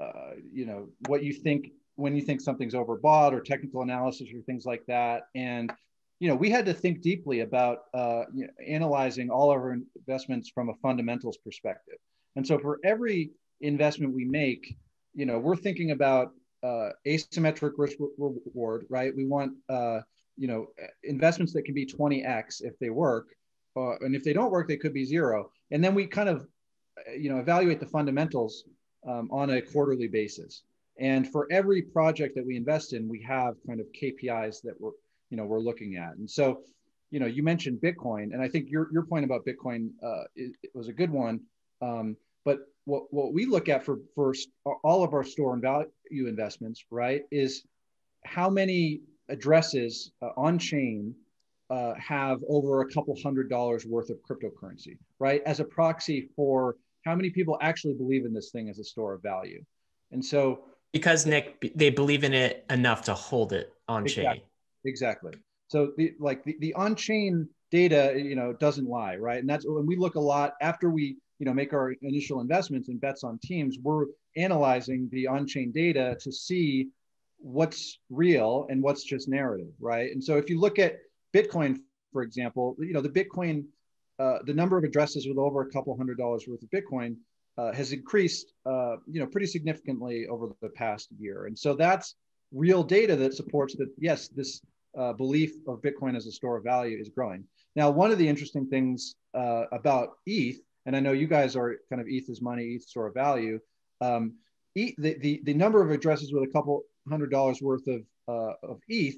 uh, you know what you think when you think something's overbought or technical analysis or things like that? And you know we had to think deeply about uh, you know, analyzing all of our investments from a fundamentals perspective. And so for every investment we make you know we're thinking about uh, asymmetric risk reward, right? We want uh, you know investments that can be 20x if they work, uh, and if they don't work, they could be zero. And then we kind of uh, you know evaluate the fundamentals um, on a quarterly basis. And for every project that we invest in, we have kind of KPIs that we're you know we're looking at. And so you know you mentioned Bitcoin, and I think your your point about Bitcoin uh, it, it was a good one. Um, but what, what we look at for, for all of our store and value investments, right, is how many addresses uh, on chain uh, have over a couple hundred dollars worth of cryptocurrency, right, as a proxy for how many people actually believe in this thing as a store of value. And so, because Nick, they believe in it enough to hold it on exactly, chain. Exactly. So, the, like the, the on chain data, you know, doesn't lie, right? And that's when we look a lot after we you know make our initial investments and bets on teams we're analyzing the on-chain data to see what's real and what's just narrative right? And so if you look at bitcoin for example you know the bitcoin uh, the number of addresses with over a couple hundred dollars worth of bitcoin uh, has increased uh, you know pretty significantly over the past year. And so that's real data that supports that yes this uh, belief of bitcoin as a store of value is growing. Now one of the interesting things uh, about eth and I know you guys are kind of ETH is money, ETH store of value. Um, the, the, the number of addresses with a couple hundred dollars worth of, uh, of ETH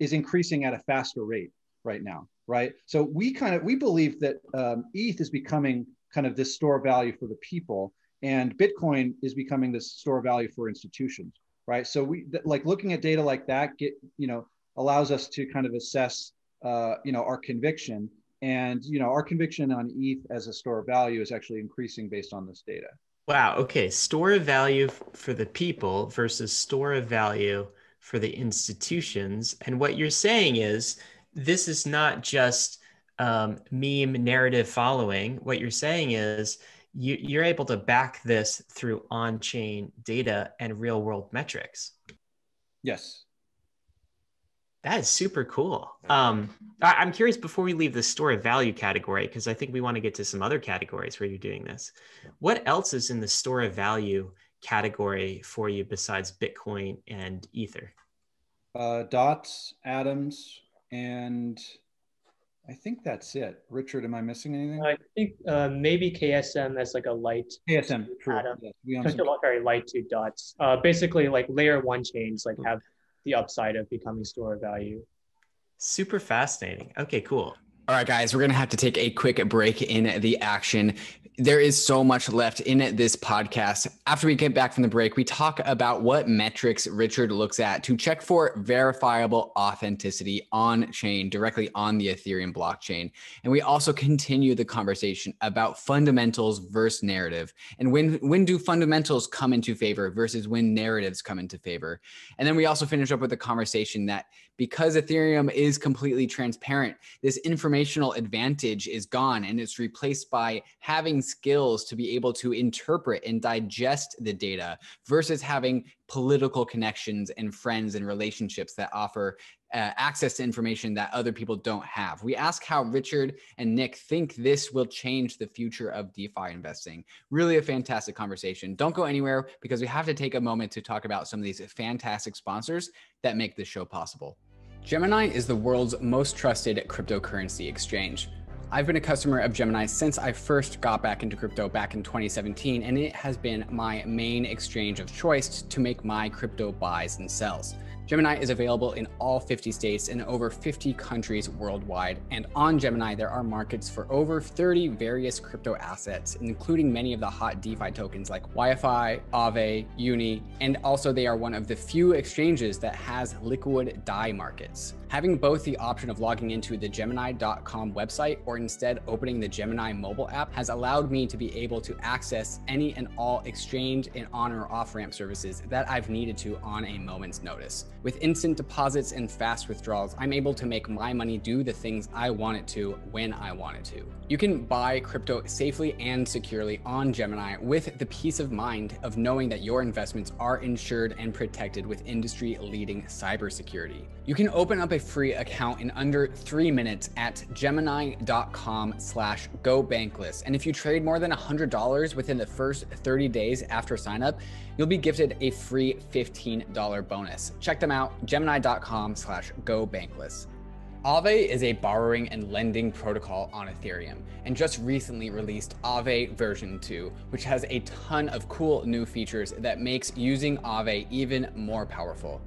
is increasing at a faster rate right now, right? So we kind of, we believe that um, ETH is becoming kind of this store of value for the people and Bitcoin is becoming this store of value for institutions, right? So we like looking at data like that get, you know, allows us to kind of assess, uh, you know, our conviction and you know, our conviction on ETH as a store of value is actually increasing based on this data. Wow. Okay. Store of value for the people versus store of value for the institutions. And what you're saying is this is not just um, meme narrative following. What you're saying is you, you're able to back this through on chain data and real world metrics. Yes. That is super cool. Um, I, am curious before we leave the store of value category, because I think we want to get to some other categories where you're doing this. What else is in the store of value category for you besides Bitcoin and Ether? Uh, dots, atoms, and I think that's it. Richard, am I missing anything? I think uh, maybe KSM as like a light KSM, true. atom. Yes, we some- a very light two dots. Uh, basically, like layer one chains like have the upside of becoming store of value. Super fascinating. Okay, cool. All right, guys, we're going to have to take a quick break in the action. There is so much left in this podcast. After we get back from the break, we talk about what metrics Richard looks at to check for verifiable authenticity on chain, directly on the Ethereum blockchain. And we also continue the conversation about fundamentals versus narrative and when, when do fundamentals come into favor versus when narratives come into favor. And then we also finish up with a conversation that because Ethereum is completely transparent, this informational advantage is gone and it's replaced by having skills to be able to interpret and digest the data versus having political connections and friends and relationships that offer uh, access to information that other people don't have. We ask how Richard and Nick think this will change the future of DeFi investing. Really a fantastic conversation. Don't go anywhere because we have to take a moment to talk about some of these fantastic sponsors that make this show possible. Gemini is the world's most trusted cryptocurrency exchange. I've been a customer of Gemini since I first got back into crypto back in 2017, and it has been my main exchange of choice to make my crypto buys and sells. Gemini is available in all 50 states and over 50 countries worldwide. And on Gemini, there are markets for over 30 various crypto assets, including many of the hot DeFi tokens like YFI, Aave, Uni, and also they are one of the few exchanges that has liquid DAI markets. Having both the option of logging into the Gemini.com website or instead opening the Gemini mobile app has allowed me to be able to access any and all exchange and on or off ramp services that I've needed to on a moment's notice. With instant deposits and fast withdrawals, I'm able to make my money do the things I want it to when I want it to. You can buy crypto safely and securely on Gemini with the peace of mind of knowing that your investments are insured and protected with industry leading cybersecurity. You can open up a free account in under three minutes at gemini.com slash go bankless. And if you trade more than $100 within the first 30 days after sign up, you'll be gifted a free $15 bonus. Check them out, gemini.com slash go bankless. Aave is a borrowing and lending protocol on Ethereum and just recently released Aave version 2, which has a ton of cool new features that makes using Aave even more powerful.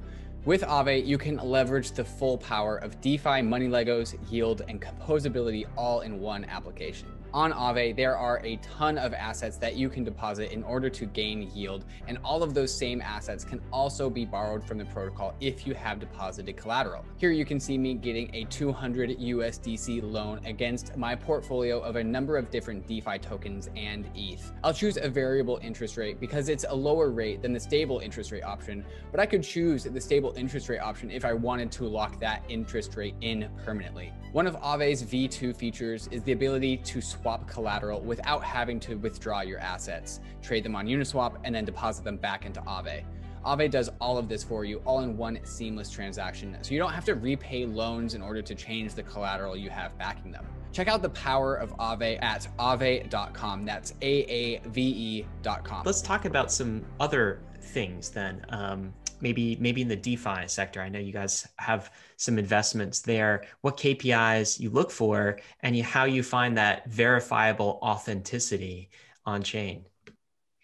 With Aave, you can leverage the full power of DeFi money Legos, yield, and composability all in one application. On Aave, there are a ton of assets that you can deposit in order to gain yield, and all of those same assets can also be borrowed from the protocol if you have deposited collateral. Here you can see me getting a 200 USDC loan against my portfolio of a number of different DeFi tokens and ETH. I'll choose a variable interest rate because it's a lower rate than the stable interest rate option, but I could choose the stable interest rate option if I wanted to lock that interest rate in permanently. One of Aave's V2 features is the ability to swap collateral without having to withdraw your assets, trade them on Uniswap, and then deposit them back into Aave. Aave does all of this for you all in one seamless transaction, so you don't have to repay loans in order to change the collateral you have backing them. Check out the power of Aave at aave.com. That's A A V E.com. Let's talk about some other things then. Um, maybe maybe in the DeFi sector. I know you guys have some investments there. What KPIs you look for, and how you find that verifiable authenticity on chain.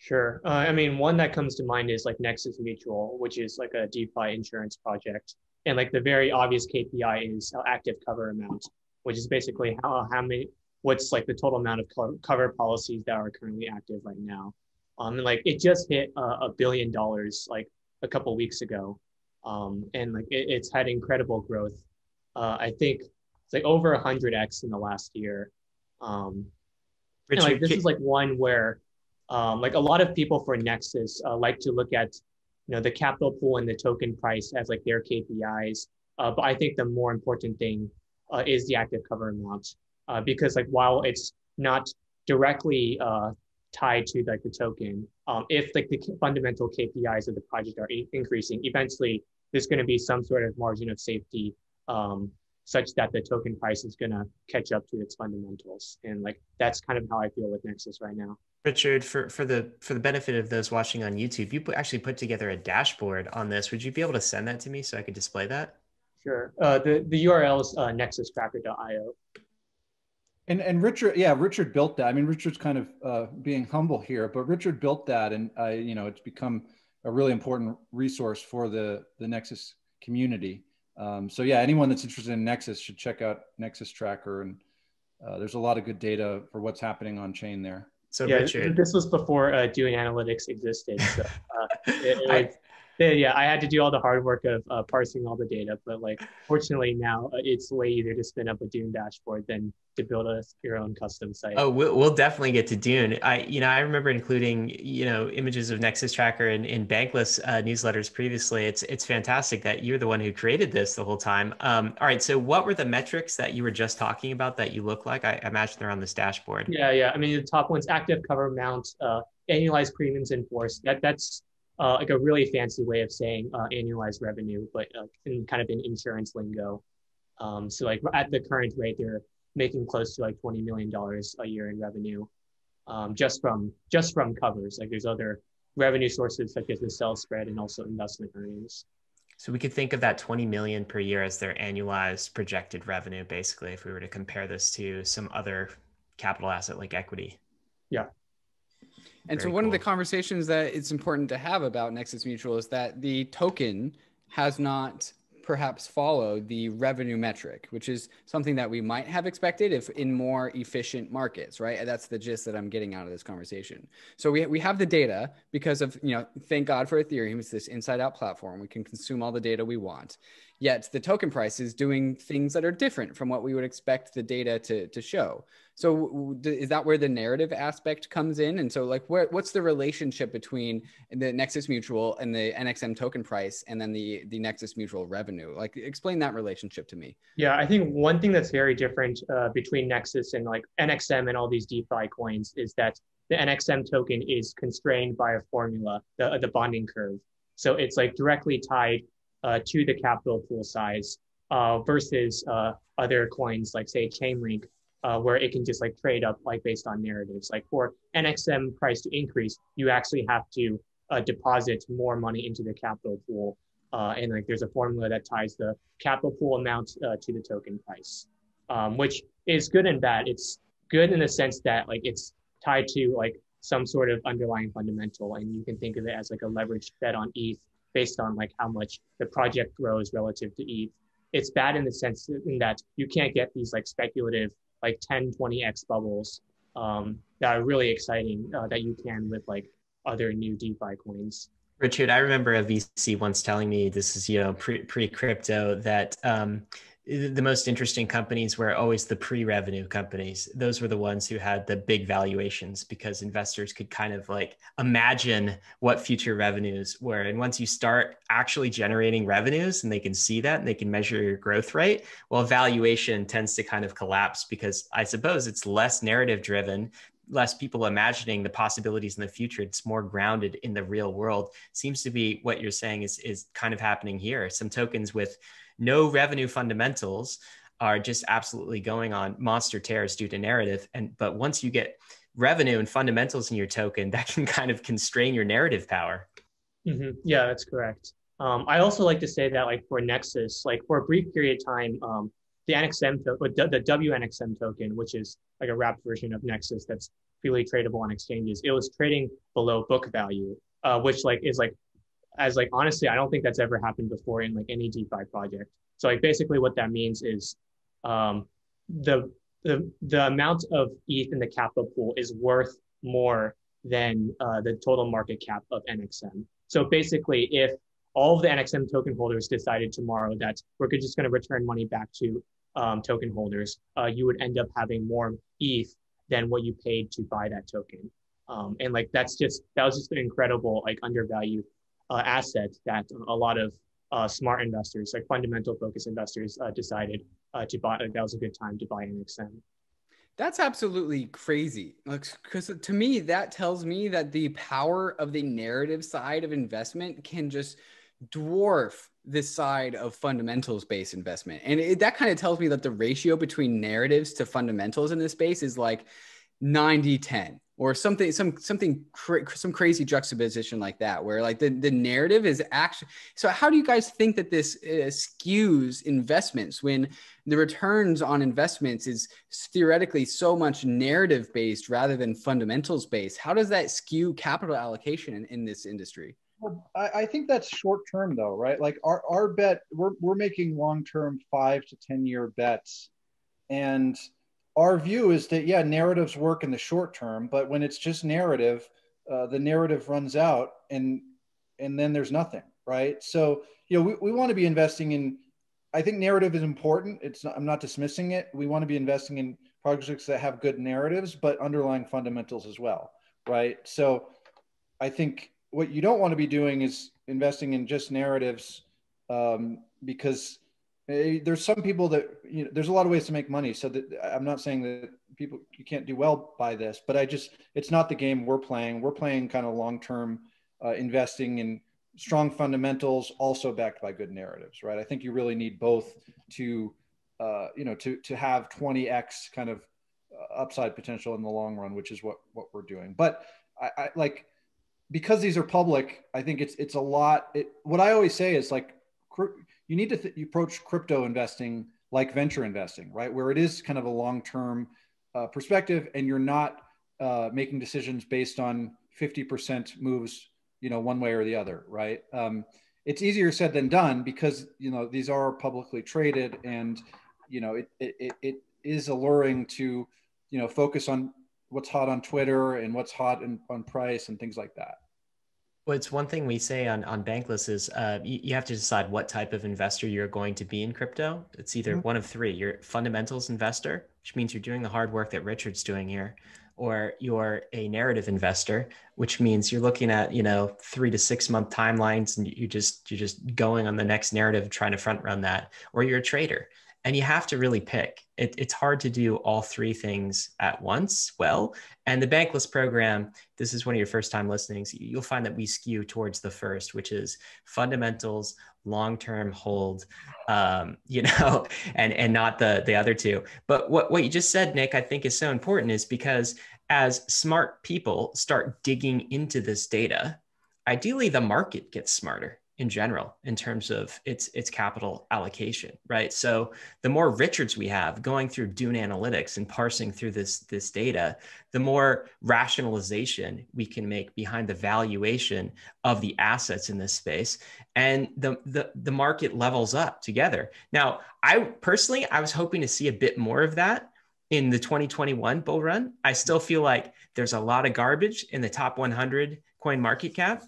Sure. Uh, I mean, one that comes to mind is like Nexus Mutual, which is like a DeFi insurance project. And like the very obvious KPI is active cover amount, which is basically how, how many, what's like the total amount of co- cover policies that are currently active right now. Um, and like it just hit a billion dollars like a couple weeks ago. Um, and like it, it's had incredible growth. Uh, I think it's like over 100x in the last year. Um, and, like this is like one where um, like a lot of people for Nexus uh, like to look at you know the capital pool and the token price as like their KPIs. Uh, but I think the more important thing uh, is the active cover amount uh, because like while it's not directly uh, tied to like the token, um, if like the fundamental KPIs of the project are increasing, eventually there's going to be some sort of margin of safety um, such that the token price is going to catch up to its fundamentals. And like that's kind of how I feel with Nexus right now. Richard, for, for the for the benefit of those watching on YouTube, you actually put together a dashboard on this. Would you be able to send that to me so I could display that? Sure. Uh, the the URL is uh, nexustracker.io. And and Richard, yeah, Richard built that. I mean, Richard's kind of uh, being humble here, but Richard built that, and I, you know, it's become a really important resource for the the Nexus community. Um, so yeah, anyone that's interested in Nexus should check out Nexus Tracker, and uh, there's a lot of good data for what's happening on chain there. So yeah, Richard, this was before uh, Dune Analytics existed. So, uh, it, it, I, yeah, I had to do all the hard work of uh, parsing all the data, but like fortunately now uh, it's way easier to spin up a Dune dashboard than to build a your own custom site. Oh, we'll, we'll definitely get to Dune. I you know I remember including you know images of Nexus Tracker in, in Bankless uh, newsletters previously. It's it's fantastic that you're the one who created this the whole time. Um, all right, so what were the metrics that you were just talking about that you look like? I imagine they're on this dashboard. Yeah, yeah. I mean the top one's active cover amount, uh, annualized premiums in force. That that's uh, like a really fancy way of saying uh, annualized revenue, but uh, in kind of in insurance lingo. Um, so like at the current rate, they're making close to like twenty million dollars a year in revenue, um, just from just from covers. Like there's other revenue sources such as the sell spread and also investment earnings. So we could think of that 20 million per year as their annualized projected revenue, basically, if we were to compare this to some other capital asset like equity. Yeah. And Very so one cool. of the conversations that it's important to have about Nexus Mutual is that the token has not perhaps followed the revenue metric, which is something that we might have expected if in more efficient markets, right? That's the gist that I'm getting out of this conversation. So we, we have the data because of, you know, thank God for Ethereum. It's this inside out platform. We can consume all the data we want. Yet the token price is doing things that are different from what we would expect the data to, to show. So is that where the narrative aspect comes in? And so like where, what's the relationship between the Nexus Mutual and the NXM token price and then the, the Nexus Mutual revenue? Like explain that relationship to me. Yeah, I think one thing that's very different uh, between Nexus and like NXM and all these DeFi coins is that the NXM token is constrained by a formula, the, the bonding curve. So it's like directly tied to the capital pool size uh, versus uh, other coins like say Chainlink, uh, where it can just like trade up like based on narratives. Like for NXM price to increase, you actually have to uh, deposit more money into the capital pool, uh, and like there's a formula that ties the capital pool amount to the token price, um, which is good and bad. It's good in the sense that like it's tied to like some sort of underlying fundamental, and you can think of it as like a leveraged bet on ETH based on like how much the project grows relative to ETH. It's bad in the sense in that you can't get these like speculative like 10, 20x bubbles um, that are really exciting uh, that you can with like other new DeFi coins. Richard, I remember a VC once telling me this is you know pre pre crypto that um, the most interesting companies were always the pre-revenue companies. Those were the ones who had the big valuations because investors could kind of like imagine what future revenues were. And once you start actually generating revenues and they can see that and they can measure your growth rate well valuation tends to kind of collapse because i suppose it's less narrative driven less people imagining the possibilities in the future. It's more grounded in the real world. Seems to be what you're saying is is kind of happening here. Some tokens with no revenue fundamentals are just absolutely going on monster tears due to narrative. And but once you get revenue and fundamentals in your token, that can kind of constrain your narrative power. Mm-hmm. Yeah, that's correct. Um, I also like to say that like for Nexus, like for a brief period of time, um, the NXM token, the WNXM token, which is like a wrapped version of Nexus that's freely tradable on exchanges, it was trading below book value, uh, which like is like as like honestly, I don't think that's ever happened before in like any DeFi project. So like basically what that means is um, the the the amount of ETH in the capital pool is worth more than uh, the total market cap of NXM. So basically, if all of the NXM token holders decided tomorrow that we're just going to return money back to um, token holders, uh, you would end up having more ETH than what you paid to buy that token. Um, and like that's just that was just an incredible like undervalue uh, asset that a lot of uh, smart investors, like fundamental focus investors, uh, decided uh, to buy. Like that was a good time to buy NXM. That's absolutely crazy. Because to me, that tells me that the power of the narrative side of investment can just dwarf this side of fundamentals based investment. And it, that kind of tells me that the ratio between narratives to fundamentals in this space is like 90 10 or something some something cra- some crazy juxtaposition like that where like the, the narrative is actually so how do you guys think that this uh, skews investments when the returns on investments is theoretically so much narrative based rather than fundamentals based how does that skew capital allocation in, in this industry? I, I think that's short term though right? Like our, our bet we're, we're making long term five to ten year bets and our view is that yeah narratives work in the short term but when it's just narrative uh, the narrative runs out and and then there's nothing right? So you know we, we want to be investing in i think narrative is important. It's not, i'm not dismissing it. We want to be investing in projects that have good narratives but underlying fundamentals as well right? So i think what you don't want to be doing is investing in just narratives um, because there's some people that you know there's a lot of ways to make money so that i'm not saying that people you can't do well by this but i just it's not the game we're playing. We're playing kind of long term uh, investing in strong fundamentals also backed by good narratives right? I think you really need both to uh, you know to to have 20x kind of uh, upside potential in the long run which is what what we're doing. But i, I like because these are public i think it's it's a lot it, what i always say is like you need to th- you approach crypto investing like venture investing, right? Where it is kind of a long term uh, perspective and you're not uh, making decisions based on 50% moves, you know, one way or the other, right? Um, it's easier said than done because, you know, these are publicly traded and, you know, it, it, it is alluring to, you know, focus on what's hot on Twitter and what's hot in, on price and things like that. Well, it's one thing we say on, on Bankless is uh, you, you, have to decide what type of investor you're going to be in crypto. It's either mm-hmm. one of three. You're a fundamentals investor, which means you're doing the hard work that Richard's doing here, or you're a narrative investor, which means you're looking at, you know, three to six month timelines and you just you're just going on the next narrative, trying to front run that, or you're a trader and you have to really pick. It, it's hard to do all three things at once well. And the Bankless program, this is one of your first time listenings, you'll find that we skew towards the first, which is fundamentals, long-term hold, um, you know, and and not the the other two. But what what you just said, Nick, I think is so important is because as smart people start digging into this data, ideally the market gets smarter in general in terms of its its capital allocation right? So the more richards we have going through dune analytics and parsing through this this data the more rationalization we can make behind the valuation of the assets in this space. And the the, the market levels up together. Now i personally i was hoping to see a bit more of that in the 2021 bull run. I still feel like there's a lot of garbage in the top 100 coin market cap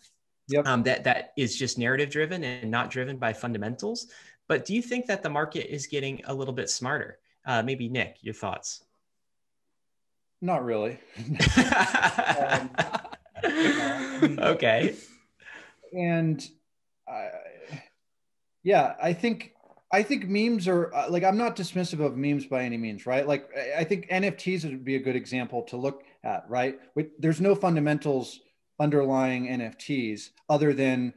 yep. um, that that is just narrative driven and not driven by fundamentals. But do you think that the market is getting a little bit smarter? Uh, maybe Nick, your thoughts? Not really. um, okay. And uh, yeah, I think I think memes are uh, like I'm not dismissive of memes by any means, right? Like I think NFTs would be a good example to look at, right? There's no fundamentals underlying NFTs other than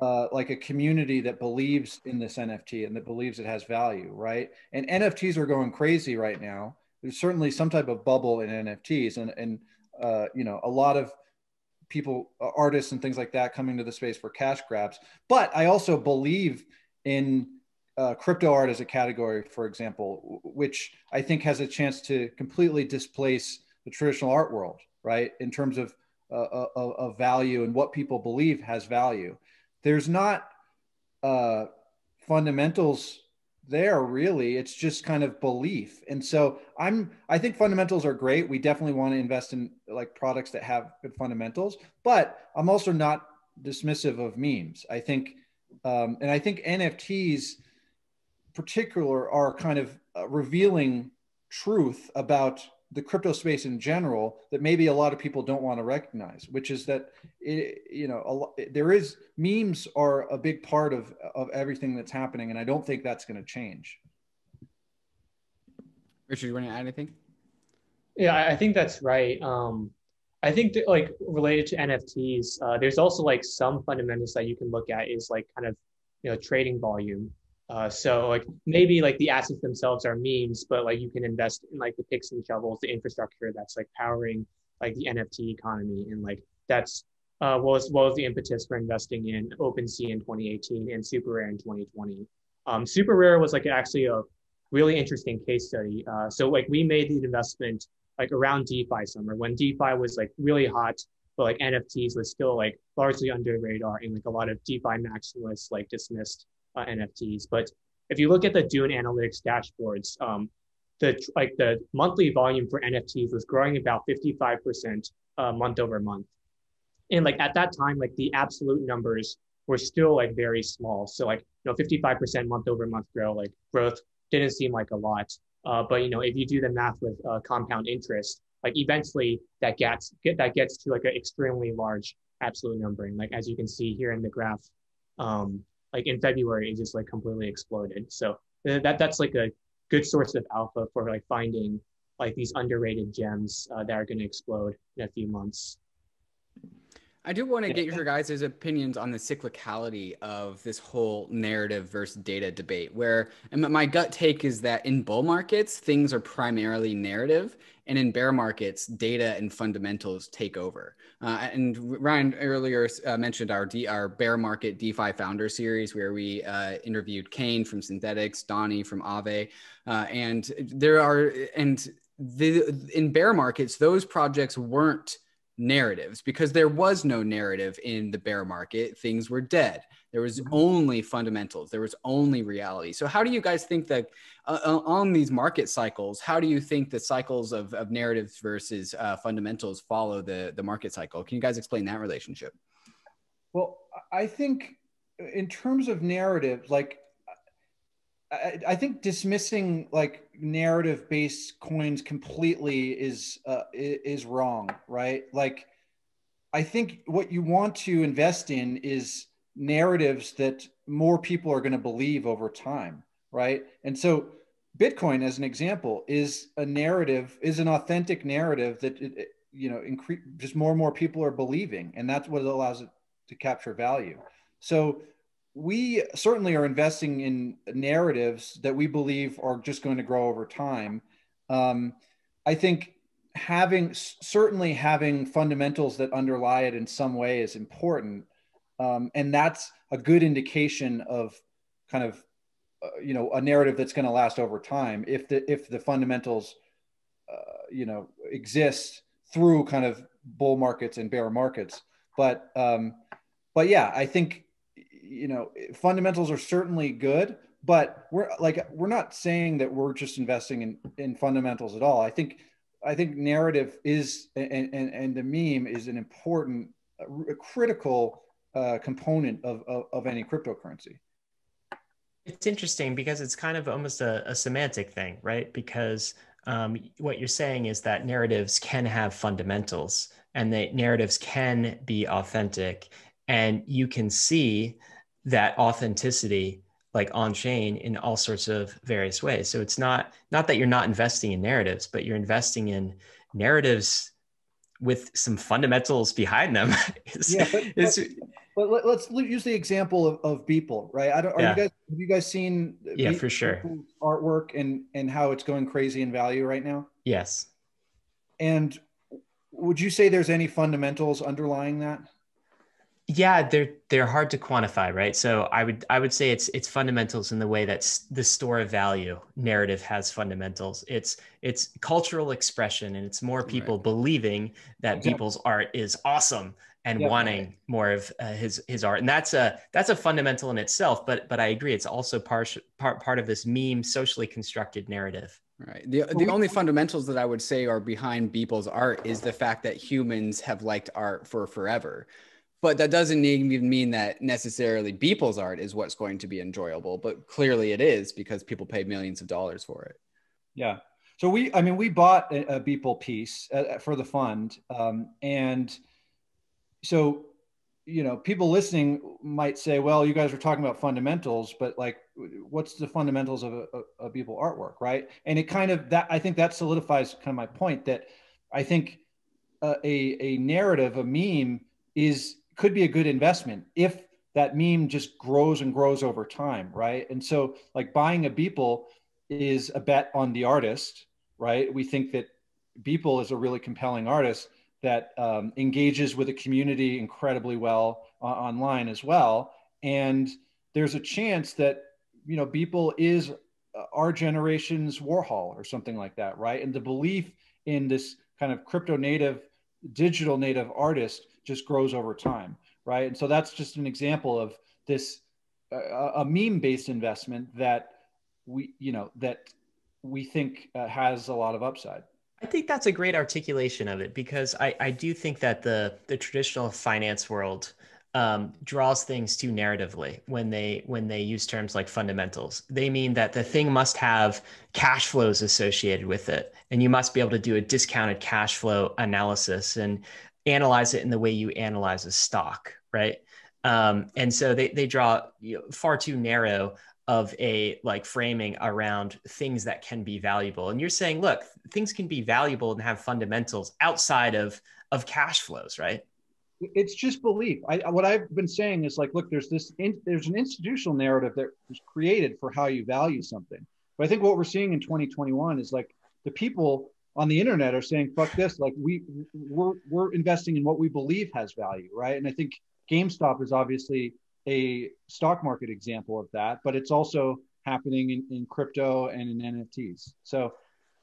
uh, like a community that believes in this NFT and that believes it has value, right? And NFTs are going crazy right now. There's certainly some type of bubble in NFTs, and and uh, you know a lot of people, uh, artists and things like that, coming to the space for cash grabs. But I also believe in uh, crypto art as a category, for example, which I think has a chance to completely displace the traditional art world, right? In terms of of, of value and what people believe has value. There's not uh, fundamentals there really. It's just kind of belief. And so i'm i think fundamentals are great. We definitely want to invest in like products that have good fundamentals but i'm also not dismissive of memes. I think um, and i think nfts particular are kind of uh, revealing truth about the crypto space in general that maybe a lot of people don't want to recognize, which is that it, you know a, there is memes are a big part of of everything that's happening, and I don't think that's going to change. Richard, you want to add anything? Yeah, I think that's right. Um, I think that, like related to NFTs, uh, there's also like some fundamentals that you can look at is like kind of you know trading volume. Uh, so like maybe like the assets themselves are memes, but like you can invest in like the picks and shovels, the infrastructure that's like powering like the NFT economy, and like that's uh, was was the impetus for investing in OpenSea in 2018 and SuperRare in 2020. Um, SuperRare was like actually a really interesting case study. Uh, so like we made the investment like around DeFi summer when DeFi was like really hot, but like NFTs was still like largely under radar and like a lot of DeFi maximalists like dismissed uh, NFTs. But if you look at the Dune Analytics dashboards, um, the like the monthly volume for NFTs was growing about 55% uh, month over month. And like at that time, like the absolute numbers were still like very small. So like you know 55% month over month growth, like growth didn't seem like a lot. Uh, but you know if you do the math with uh, compound interest, like eventually that gets get that gets to like an extremely large absolute number. And like as you can see here in the graph, um, like in February it just like completely exploded. So uh, that that's like a good source of alpha for like finding like these underrated gems uh, that are going to explode in a few months. I do want to get your guys' opinions on the cyclicality of this whole narrative versus data debate. Where my gut take is that in bull markets, things are primarily narrative, and in bear markets, data and fundamentals take over. Uh, and Ryan earlier uh, mentioned our D, our bear market DeFi founder series, where we uh, interviewed Kain from Synthetix, Stani from Aave, uh, and there are and the in bear markets, those projects weren't narratives because there was no narrative in the bear market. Things were dead. There was mm-hmm. only fundamentals. There was only reality. So, how do you guys think that uh, uh, on these market cycles, how do you think the cycles of, of narratives versus uh, fundamentals follow the, the market cycle? Can you guys explain that relationship? Well, I think in terms of narrative, like I, I think dismissing like narrative based coins completely is uh, is wrong, right? Like, I think what you want to invest in is narratives that more people are going to believe over time, right? And so, Bitcoin, as an example, is a narrative, is an authentic narrative that it, you know, increase just more and more people are believing, and that's what allows it to capture value. So we certainly are investing in narratives that we believe are just going to grow over time. Um, I think having certainly having fundamentals that underlie it in some way is important, um, and that's a good indication of kind of uh, you know a narrative that's going to last over time if the if the fundamentals uh, you know exist through kind of bull markets and bear markets. But um, but yeah, I think you know fundamentals are certainly good but we're like we're not saying that we're just investing in in fundamentals at all. I think i think narrative is and and, and the meme is an important a critical uh, component of, of, of any cryptocurrency. It's interesting because it's kind of almost a, a semantic thing right? Because um, what you're saying is that narratives can have fundamentals and that narratives can be authentic and you can see that authenticity like on chain in all sorts of various ways. So it's not not that you're not investing in narratives, but you're investing in narratives with some fundamentals behind them. it's, yeah, but, but, but, let's use the example of, of Beeple, right? I don't. Are yeah. you guys have you guys seen? Yeah, for sure. Artwork and and how it's going crazy in value right now. Yes. And would you say there's any fundamentals underlying that? Yeah they're they're hard to quantify right so i would i would say it's it's fundamentals in the way that the store of value narrative has fundamentals it's it's cultural expression and it's more people right. believing that exactly. Beeple's art is awesome and yeah, wanting right. more of uh, his his art and that's a that's a fundamental in itself but but i agree it's also part part, part of this meme socially constructed narrative Right. The, the only fundamentals that I would say are behind Beeple's art is the fact that humans have liked art for forever but that doesn't even mean that necessarily Beeple's art is what's going to be enjoyable, but clearly it is because people pay millions of dollars for it. Yeah. So we, I mean, we bought a, a Beeple piece uh, for the fund, um, and so you know, people listening might say, "Well, you guys are talking about fundamentals, but like, what's the fundamentals of a, a, a Beeple artwork, right?" And it kind of that I think that solidifies kind of my point that I think uh, a a narrative, a meme, is could be a good investment if that meme just grows and grows over time, right? And so, like buying a Beeple is a bet on the artist, right? We think that Beeple is a really compelling artist, that um, engages with the community incredibly well uh, online as well. And there's a chance that you know Beeple is uh, our generation's Warhol or something like that, right? And the belief in this kind of crypto native, digital native artist just grows over time, right? And so that's just an example of this uh, a meme based investment that we you know that we think uh, has a lot of upside. I think that's a great articulation of it because I, I do think that the the traditional finance world um, draws things too narratively when they when they use terms like fundamentals. They mean that the thing must have cash flows associated with it, and you must be able to do a discounted cash flow analysis and analyze it in the way you analyze a stock, right? Um, and so they they draw you know, far too narrow of a like framing around things that can be valuable. And you're saying look things can be valuable and have fundamentals outside of of cash flows right? It's just belief. I, what i've been saying is like look there's this in, there's an institutional narrative that was created for how you value something. But i think what we're seeing in 2021 is like the people on the internet are saying fuck this like we we're, we're investing in what we believe has value right and i think gamestop is obviously a stock market example of that, but it's also happening in, in crypto and in NFTs. So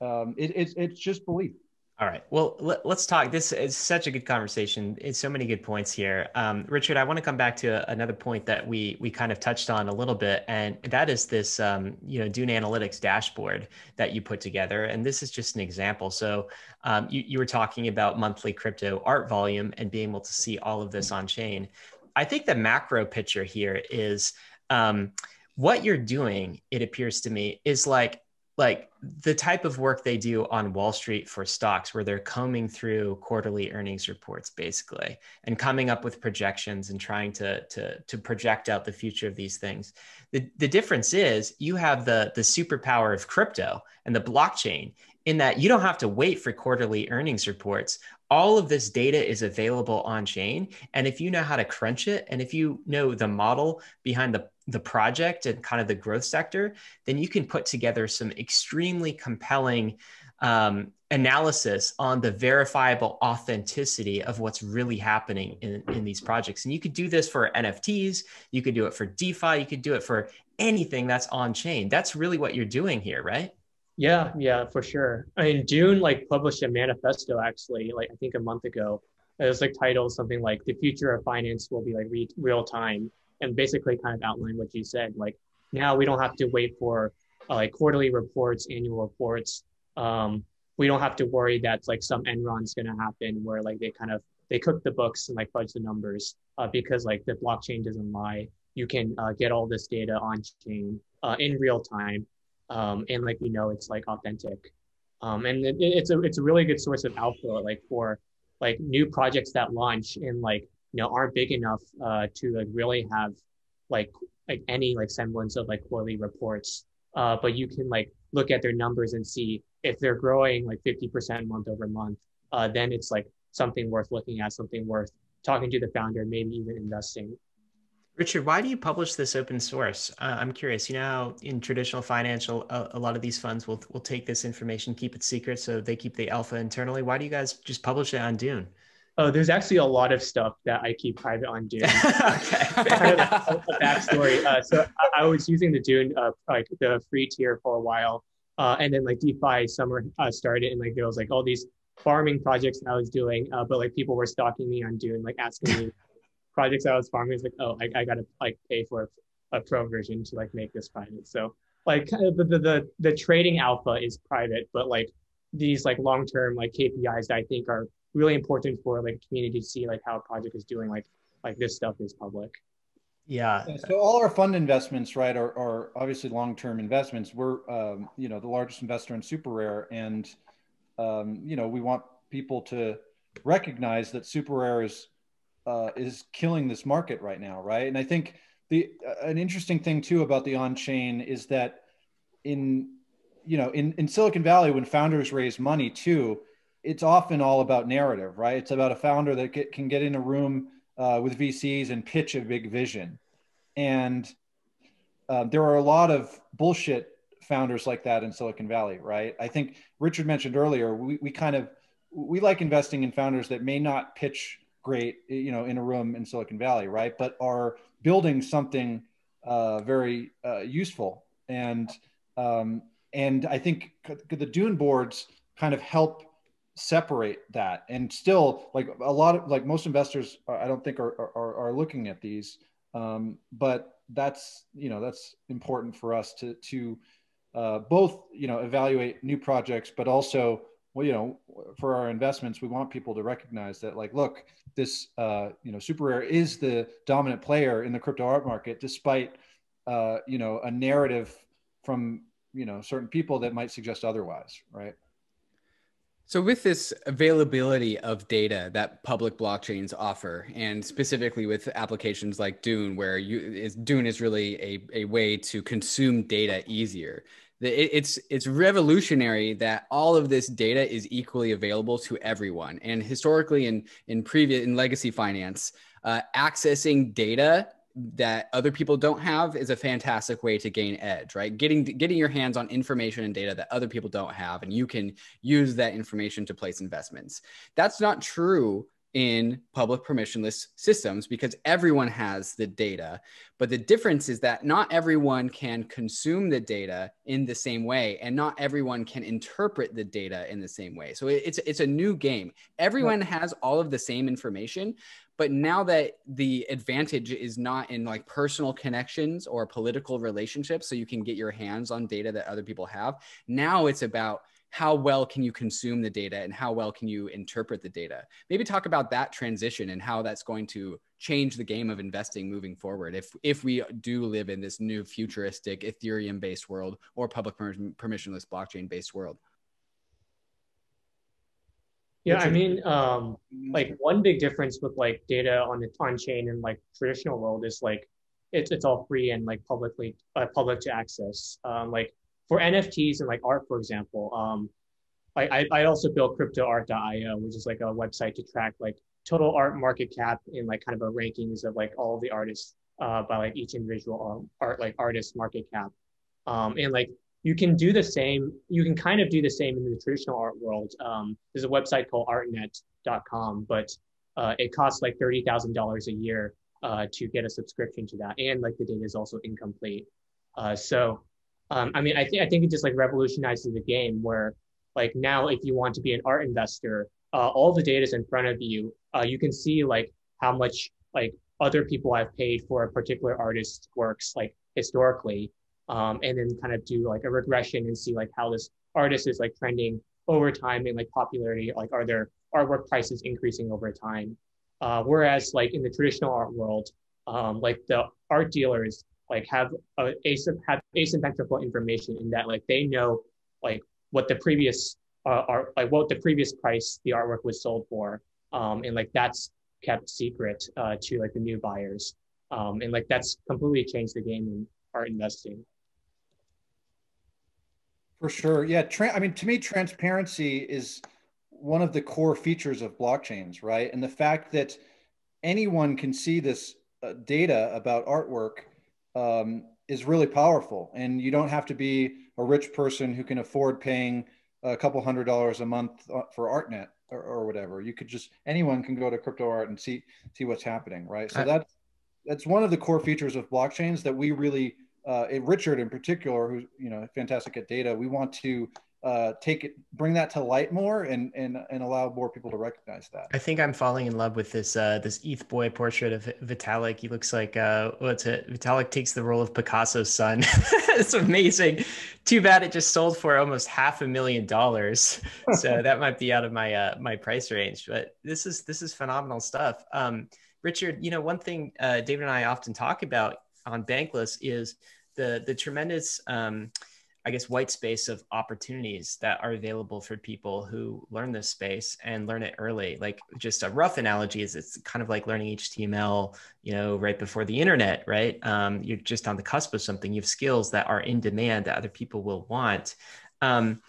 um, it, it's it's just belief. All right. Well, let, us talk. This is such a good conversation. It's so many good points here. Um, Richard, I want to come back to another point that we we kind of touched on a little bit, and that is this, um, you know, Dune Analytics dashboard that you put together. And this is just an example. So um, you, you were talking about monthly crypto art volume and being able to see all of this on chain. I think the macro picture here is um, what you're doing. It appears to me is like like the type of work they do on Wall Street for stocks, where they're combing through quarterly earnings reports, basically, and coming up with projections and trying to to to project out the future of these things. The the difference is you have the the superpower of crypto and the blockchain in that you don't have to wait for quarterly earnings reports all of this data is available on chain and if you know how to crunch it and if you know the model behind the, the project and kind of the growth sector then you can put together some extremely compelling um, analysis on the verifiable authenticity of what's really happening in, in these projects and you could do this for nfts you could do it for defi you could do it for anything that's on chain that's really what you're doing here right yeah, yeah, for sure. I mean, Dune like published a manifesto actually, like I think a month ago. It was like titled something like "The future of finance will be like re- real time," and basically kind of outline what you said. Like now we don't have to wait for uh, like quarterly reports, annual reports. Um, we don't have to worry that like some Enron's going to happen where like they kind of they cook the books and like fudge the numbers uh, because like the blockchain doesn't lie. You can uh, get all this data on chain uh, in real time um, and like you know it's like authentic um, and it, it's a it's a really good source of alpha like for like new projects that launch and like you know aren't big enough uh, to like really have like like any like semblance of like quarterly reports uh, but you can like look at their numbers and see if they're growing like 50% month over month uh, then it's like something worth looking at something worth talking to the founder maybe even investing Richard, why do you publish this open source? Uh, I'm curious. You know, in traditional financial, a, a, lot of these funds will will take this information, keep it secret, so they keep the alpha internally. Why do you guys just publish it on Dune? Oh, there's actually a lot of stuff that I keep private on Dune. okay. kind of a, a backstory. Uh, so I, I, was using the Dune, uh, like the free tier for a while, uh, and then like DeFi summer uh, started, and like there was like all these farming projects that I was doing, uh, but like people were stalking me on Dune, like asking me projects I was farming, it's like, oh, I, I gotta like pay for a pro version to like make this private. So like the, the the the trading alpha is private, but like these like long term like KPIs that I think are really important for like community to see like how a project is doing. Like like this stuff is public. Yeah. So all our fund investments, right, are, are obviously long-term investments. We're, um, you know, the largest investor in SuperRare, and um, you know, we want people to recognize that SuperRare is uh, is killing this market right now, right? And I think the uh, an interesting thing too about the on chain is that in you know in in Silicon Valley when founders raise money too, it's often all about narrative, right? It's about a founder that can get in a room uh, with VCs and pitch a big vision, and uh, there are a lot of bullshit founders like that in Silicon Valley, right? I think Richard mentioned earlier we we kind of we like investing in founders that may not pitch great, you know, in a room in Silicon Valley, right? But are building something uh, very uh, useful. And um, and I think the Dune boards kind of help separate that. And still, like a lot of like most investors, uh, I don't think are are, are looking at these. Um, but that's you know that's important for us to to uh, both you know evaluate new projects, but also well, you know, for our investments, we want people to recognize that, like, look, this, uh, you know, SuperRare is the dominant player in the crypto art market, despite, uh, you know, a narrative from, you know, certain people that might suggest otherwise, right? So, with this availability of data that public blockchains offer, and specifically with applications like Dune, where you is Dune is really a, a way to consume data easier it's it's revolutionary that all of this data is equally available to everyone. And historically in in previous in legacy finance uh, accessing data that other people don't have is a fantastic way to gain edge right? Getting getting your hands on information and data that other people don't have and you can use that information to place investments. That's not true in public permissionless systems because everyone has the data. But the difference is that not everyone can consume the data in the same way, and not everyone can interpret the data in the same way. So it's it's a new game. Everyone has all of the same information, but now that the advantage is not in like personal connections or political relationships, so you can get your hands on data that other people have. Now it's about how well can you consume the data and how well can you interpret the data? Maybe talk about that transition and how that's going to change the game of investing moving forward. If if we do live in this new futuristic ethereum based world or public permissionless blockchain based world. Yeah i mean um like one big difference with like data on the on chain and like traditional world is like it's, it's all free and like publicly uh, public to access. Um like for NFTs and like art, for example, um, I, I also built cryptoart.io, which is like a website to track like total art market cap in like kind of a rankings of like all the artists uh, by like each individual um, art like artist market cap. Um, and like you can do the same, you can kind of do the same in the traditional art world. Um, there's a website called artnet.com, but uh, it costs like $30,000 a year uh, to get a subscription to that. And like the data is also incomplete. Uh, so um, I mean, I think I think it just like revolutionizes the game where like now if you want to be an art investor, uh, all the data is in front of you. Uh, you can see like how much like other people have paid for a particular artist's works like historically, um, and then kind of do like a regression and see like how this artist is like trending over time in like popularity. Like are their artwork prices increasing over time? Uh, whereas like in the traditional art world, um, like the art dealers like have a have asymmetrical information in that like they know like what the previous uh, art like what the previous price the artwork was sold for um and like that's kept secret uh, to like the new buyers um and like that's completely changed the game in art investing. For sure. Yeah tra- i mean to me transparency is one of the core features of blockchains right? And the fact that anyone can see this uh, data about artwork um, is really powerful. And you don't have to be a rich person who can afford paying a couple hundred dollars a month uh, for ArtNet or, or whatever. You could just anyone can go to crypto art and see see what's happening, right? So that's that's one of the core features of blockchains that we really, uh, Richard in particular, who's you know fantastic at data, we want to uh, take it, bring that to light more, and and and allow more people to recognize that. I think I'm falling in love with this uh, this ETH boy portrait of Vitalik. He looks like uh, what's it? Vitalik takes the role of Picasso's son. it's amazing. Too bad it just sold for almost half a million dollars. So that might be out of my uh, my price range. But this is this is phenomenal stuff. Um, Richard, you know one thing uh, David and I often talk about on Bankless is the the tremendous um, I guess, white space of opportunities that are available for people who learn this space and learn it early. Like just a rough analogy is it's kind of like learning HTML, you know, right before the internet, right? Um, you're just on the cusp of something. You have skills that are in demand that other people will want. Um,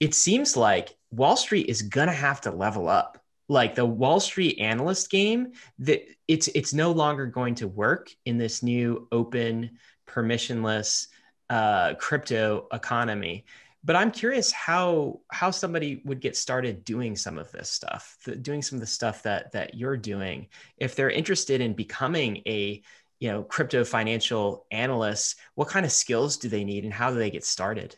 it seems like Wall Street is gonna have to level up. Like the Wall Street analyst game, that it's it's no longer going to work in this new open, permissionless uh, crypto economy but I'm curious how how somebody would get started doing some of this stuff, doing some of the stuff that that you're doing. If they're interested in becoming a you know crypto financial analyst, what kind of skills do they need, and how do they get started?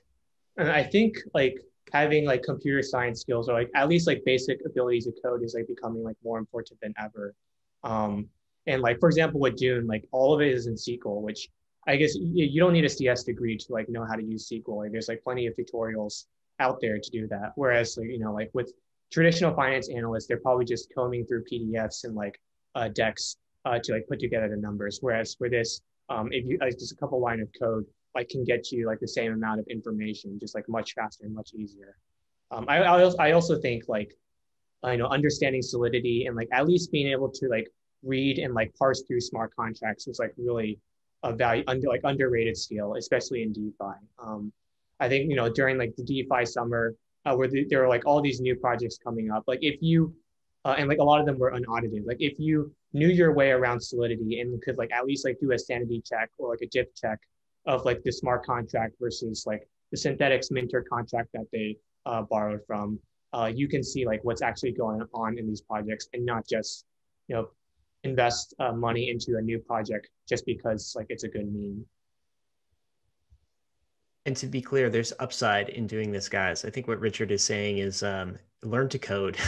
And I think like having like computer science skills or like at least like basic abilities to code is like becoming like more important than ever. Um, and like for example with Dune, like all of it is in SQL, which I guess you don't need a CS degree to like know how to use SQL. Like there's like plenty of tutorials out there to do that. Whereas you know, like with traditional finance analysts, they're probably just combing through PDFs and like uh, decks uh, to like put together the numbers. Whereas for this, um, if you like just a couple line of code, like can get you like the same amount of information, just like much faster and much easier. Um, I, I also, I also think like, I know understanding solidity and like at least being able to like read and like parse through smart contracts is like really a value under like underrated skill, especially in DeFi. Um, I think you know during like the DeFi summer, uh, where the, there were like all these new projects coming up. Like if you uh, and like a lot of them were unaudited. Like if you knew your way around Solidity and could like at least like do a sanity check or like a DIP check of like the smart contract versus like the Synthetix minter contract that they uh, borrowed from, uh, you can see like what's actually going on in these projects and not just you know invest uh, money into a new project just because like it's a good meme. And to be clear, there's upside in doing this, guys. I think what Richard is saying is um, learn to code.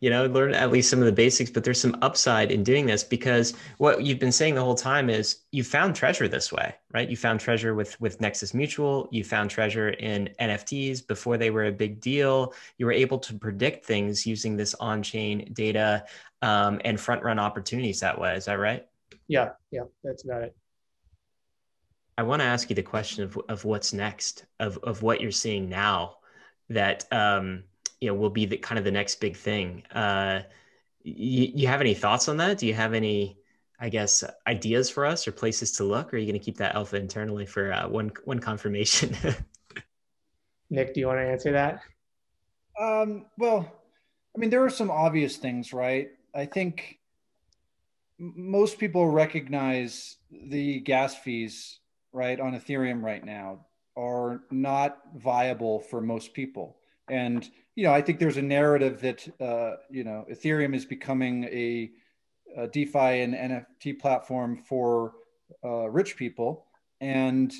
You know learn at least some of the basics but there's some upside in doing this because what you've been saying the whole time is you found treasure this way right? You found treasure with with nexus mutual. You found treasure in nfts before they were a big deal you were able to predict things using this on-chain data um, and front run opportunities that way. Is that right? Yeah yeah that's about it i want to ask you the question of, of what's next of, of what you're seeing now that um, you know will be the kind of the next big thing. Uh, you, you have any thoughts on that? Do you have any, I guess, ideas for us or places to look? Or are you going to keep that alpha internally for uh, one one confirmation? Nick, do you want to answer that? Um, well, I mean, there are some obvious things, right? I think most people recognize the gas fees, right, on Ethereum right now are not viable for most people. And you know, I think there's a narrative that uh, you know Ethereum is becoming a, a DeFi and NFT platform for uh, rich people, and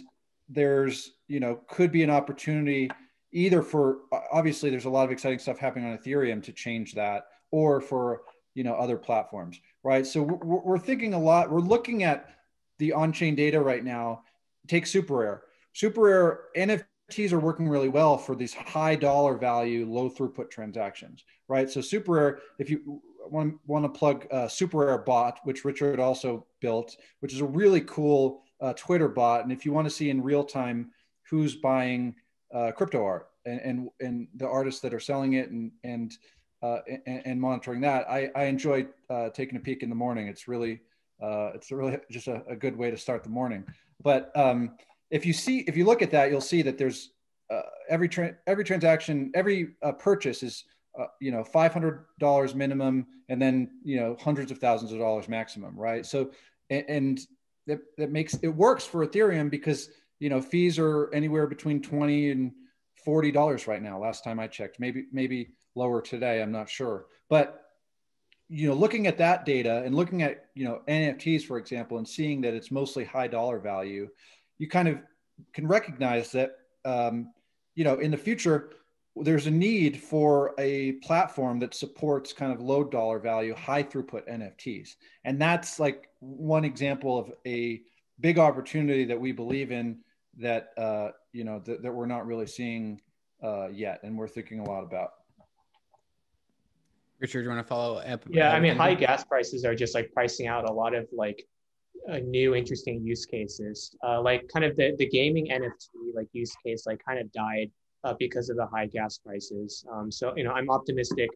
there's you know could be an opportunity either for obviously there's a lot of exciting stuff happening on Ethereum to change that, or for you know other platforms, right? So we're, we're thinking a lot. We're looking at the on-chain data right now. Take super SuperRare. SuperRare NFT NFTs are working really well for these high dollar value, low throughput transactions, right? So super SuperRare, if you want, want to plug uh, SuperRare bot, which Richard also built, which is a really cool uh, Twitter bot. And if you want to see in real time who's buying uh, crypto art and, and, and the artists that are selling it and, and, uh, and, and, monitoring that, I, I enjoy uh, taking a peek in the morning. It's really, uh, it's really just a, a, good way to start the morning. But um, if you see if you look at that, you'll see that there's uh, every tra- every transaction, every uh, purchase is uh, you know five hundred dollars minimum, and then you know hundreds of thousands of dollars maximum, right? So and, and that that makes it works for Ethereum because you know fees are anywhere between twenty and forty dollars right now. Last time I checked, maybe maybe lower today. I'm not sure, but you know looking at that data and looking at you know nfts for example and seeing that it's mostly high dollar value you kind of can recognize that um, you know in the future there's a need for a platform that supports kind of low dollar value high throughput nfts and that's like one example of a big opportunity that we believe in that uh, you know that, that we're not really seeing uh, yet and we're thinking a lot about richard you want to follow up yeah i mean high gas prices are just like pricing out a lot of like uh, new interesting use cases. Uh, like kind of the, the gaming NFT like use case like kind of died uh, because of the high gas prices. Um, so you know I'm optimistic,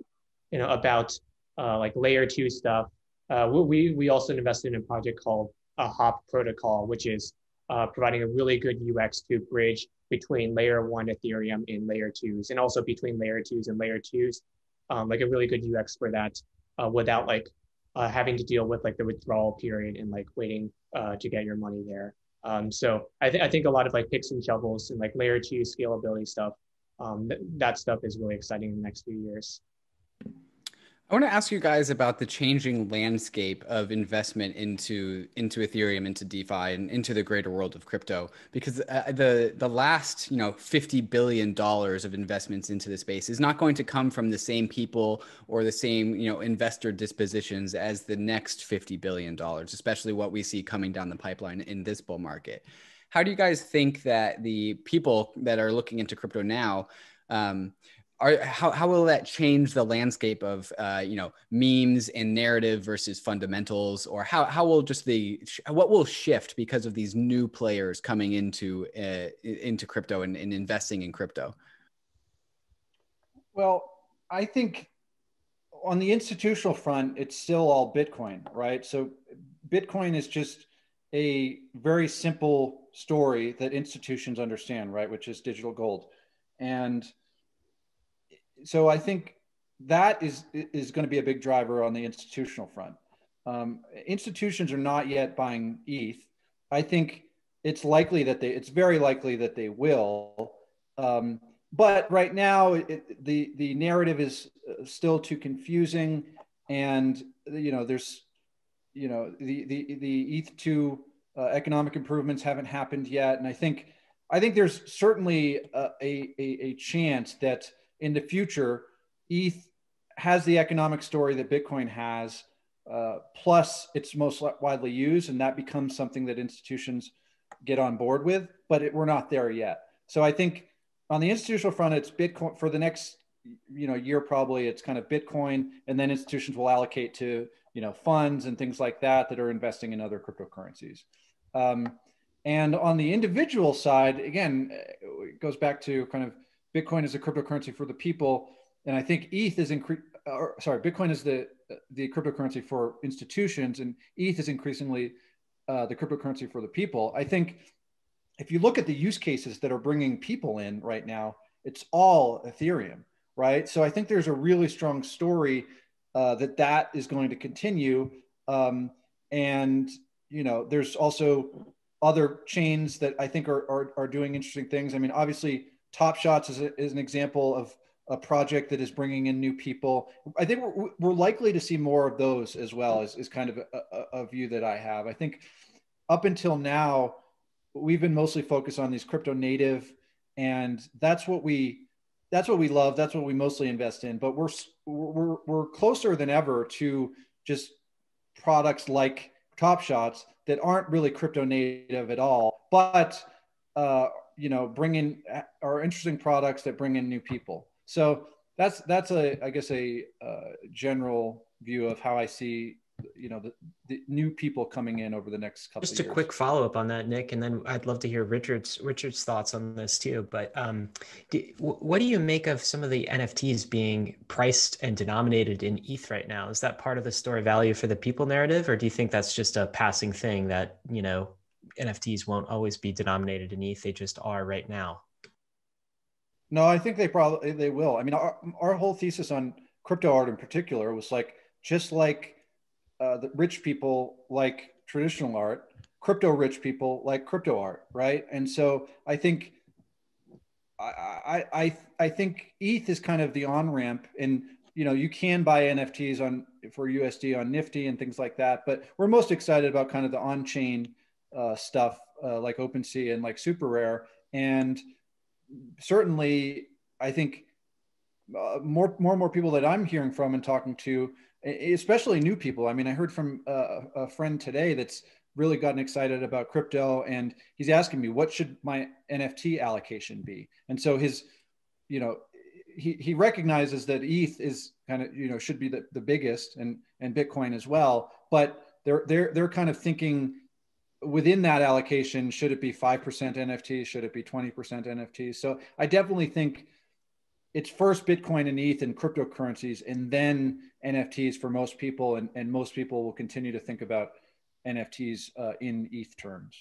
you know about uh, like layer two stuff. Uh, we we also invested in a project called a Hop Protocol, which is uh, providing a really good UX to bridge between layer one Ethereum and layer twos, and also between layer twos and layer twos, um, like a really good UX for that without like uh, having to deal with like the withdrawal period and like waiting uh, to get your money there. Um, so I, th- I think a lot of like picks and shovels and like layer two scalability stuff, um, th- that stuff is really exciting in the next few years. I want to ask you guys about the changing landscape of investment into into Ethereum, into DeFi, and into the greater world of crypto. Because uh, the the last you know fifty billion dollars of investments into the space is not going to come from the same people or the same you know investor dispositions as the next fifty billion dollars, especially what we see coming down the pipeline in this bull market. How do you guys think that the people that are looking into crypto now um, are how, how will that change the landscape of uh, you know memes and narrative versus fundamentals? Or how, how will just the what will shift because of these new players coming into uh, into crypto and, and investing in crypto? Well i think on the institutional front it's still all bitcoin right? So bitcoin is just a very simple story that institutions understand right? Which is digital gold. And so I think that is is going to be a big driver on the institutional front. Um, institutions are not yet buying ETH. I think it's likely that they it's very likely that they will. Um, but right now, it, the the narrative is uh, still too confusing, and you know there's you know the the the ETH two uh, economic improvements haven't happened yet, and I think I think there's certainly a, a, a chance that in the future, ETH has the economic story that Bitcoin has, uh, plus it's most widely used, and that becomes something that institutions get on board with. But it, we're not there yet. So I think on the institutional front, it's Bitcoin for the next you know year probably it's kind of Bitcoin, and then institutions will allocate to you know funds and things like that that are investing in other cryptocurrencies. Um, and on the individual side, again, it goes back to kind of Bitcoin is a cryptocurrency for the people, and I think ETH is incre- or, sorry, Bitcoin is the the cryptocurrency for institutions, and ETH is increasingly uh, the cryptocurrency for the people. I think if you look at the use cases that are bringing people in right now, it's all Ethereum, right? So I think there's a really strong story uh, that that is going to continue, um, and you know, there's also other chains that I think are, are, are doing interesting things. I mean, obviously Top Shots is, a, is an example of a project that is bringing in new people. I think we're, we're likely to see more of those as well, is, is kind of a, a, view that I have. I think up until now, we've been mostly focused on these crypto native, and that's what we that's what we love. That's what we mostly invest in. But we're we're we're closer than ever to just products like Top Shots that aren't really crypto native at all, but uh, you know bring in are interesting products that bring in new people. So that's that's a i guess a uh, general view of how i see you know the, the new people coming in over the next couple just a quick follow-up on that nick and then i'd love to hear richard's richard's thoughts on this too but um, do, what do you make of some of the nfts being priced and denominated in eth right now? Is that part of the story value for the people narrative or do you think that's just a passing thing that you know NFTs won't always be denominated in ETH. They just are right now. No, I think they probably they will. I mean, our, our whole thesis on crypto art in particular was like just like uh, the rich people like traditional art, crypto rich people like crypto art, right? And so I think I I I think ETH is kind of the on ramp, and you know you can buy NFTs on for USD on Nifty and things like that. But we're most excited about kind of the on chain uh, stuff uh, like OpenSea and like SuperRare. And certainly, I think uh, more more and more people that I'm hearing from and talking to, especially new people. I mean, I heard from uh, a friend today that's really gotten excited about crypto, and he's asking me what should my NFT allocation be. And so his, you know, he, he recognizes that ETH is kind of you know should be the, the biggest and and Bitcoin as well, but they're they're they're kind of thinking within that allocation, should it be 5% NFT? Should it be 20% NFT? So I definitely think it's first Bitcoin and ETH and cryptocurrencies, and then NFTs for most people. And, and most people will continue to think about NFTs uh, in ETH terms.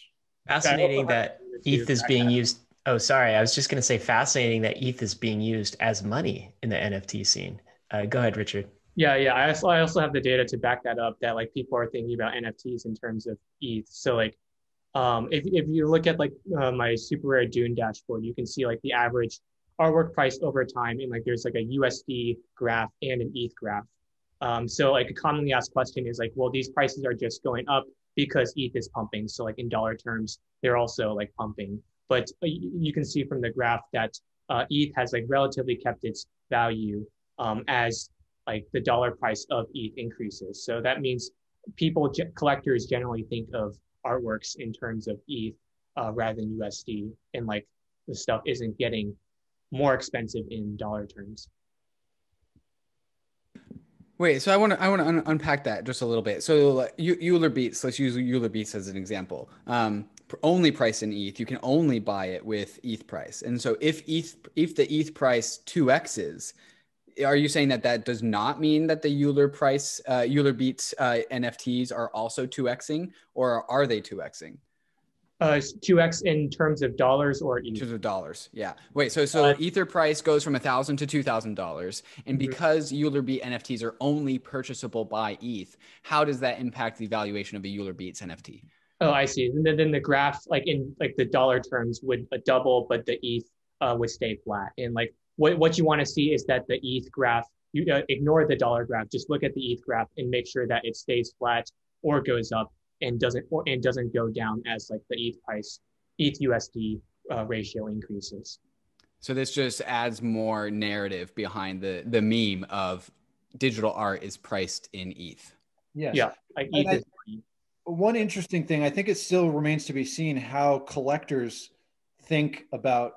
Fascinating that ETH is being used. Oh, sorry. I was just going to say fascinating that ETH is being used as money in the NFT scene. Uh, go ahead, Richard. Yeah, yeah. I also I also have the data to back that up that like people are thinking about NFTs in terms of ETH. So like Um, if, if you look at like uh, my super rare Dune dashboard, you can see like the average artwork price over time and like there's like a USD graph and an ETH graph. Um, so like a commonly asked question is like, well, these prices are just going up because ETH is pumping. So like in dollar terms, they're also like pumping. But uh, you can see from the graph that uh, ETH has like relatively kept its value um, as like the dollar price of ETH increases. So that means people, collectors generally think of artworks in terms of ETH uh, rather than USD, and like the stuff isn't getting more expensive in dollar terms. Wait, so I want to I want to un- unpack that just a little bit. So Euler Beats, let's use Euler Beats as an example. Um, only price in ETH, you can only buy it with ETH price. And so if ETH if the ETH price two x's, are you saying that that does not mean that the Euler price uh, Euler Beats uh, NFTs are also two xing, or are they two xing? Uh, 2x in terms of dollars or in terms of dollars. Yeah. Wait. So so uh, Ether price goes from a thousand to two thousand dollars, and mm-hmm. because Euler Beat NFTs are only purchasable by ETH, how does that impact the valuation of a Euler Beats NFT? Oh, I see. And then, then the graph, like in like the dollar terms, would uh, double, but the ETH uh, would stay flat. And like what what you want to see is that the ETH graph, you uh, ignore the dollar graph, just look at the ETH graph and make sure that it stays flat or goes up and doesn't or, and doesn't go down as like the ETH price, ETH USD uh, ratio increases. So this just adds more narrative behind the the meme of digital art is priced in ETH. Yes. Yeah. Like ETH I, is one interesting thing, I think it still remains to be seen how collectors think about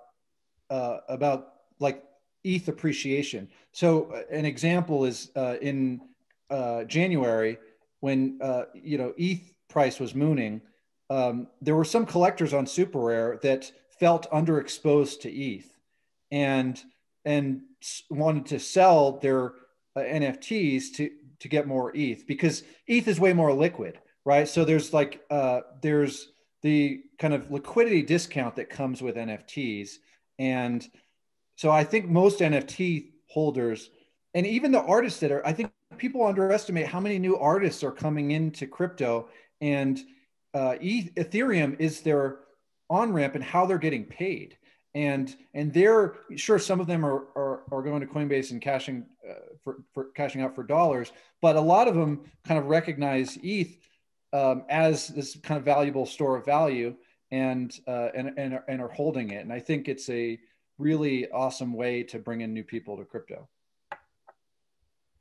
uh, about like ETH appreciation. So uh, an example is uh, in uh, January when uh, you know ETH price was mooning, um, there were some collectors on SuperRare that felt underexposed to ETH and and wanted to sell their uh, NFTs to to get more ETH because ETH is way more liquid, right? So there's like there's the kind of liquidity discount that comes with NFTs, and so I think most NFT holders and even the artists that are, I think people underestimate how many new artists are coming into crypto and uh, Ethereum is their on ramp and how they're getting paid. And and they're sure some of them are, are, are going to Coinbase and cashing uh, for, for cashing out for dollars, but a lot of them kind of recognize ETH um, as this kind of valuable store of value and, uh, and and and are holding it. And I think it's a really awesome way to bring in new people to crypto.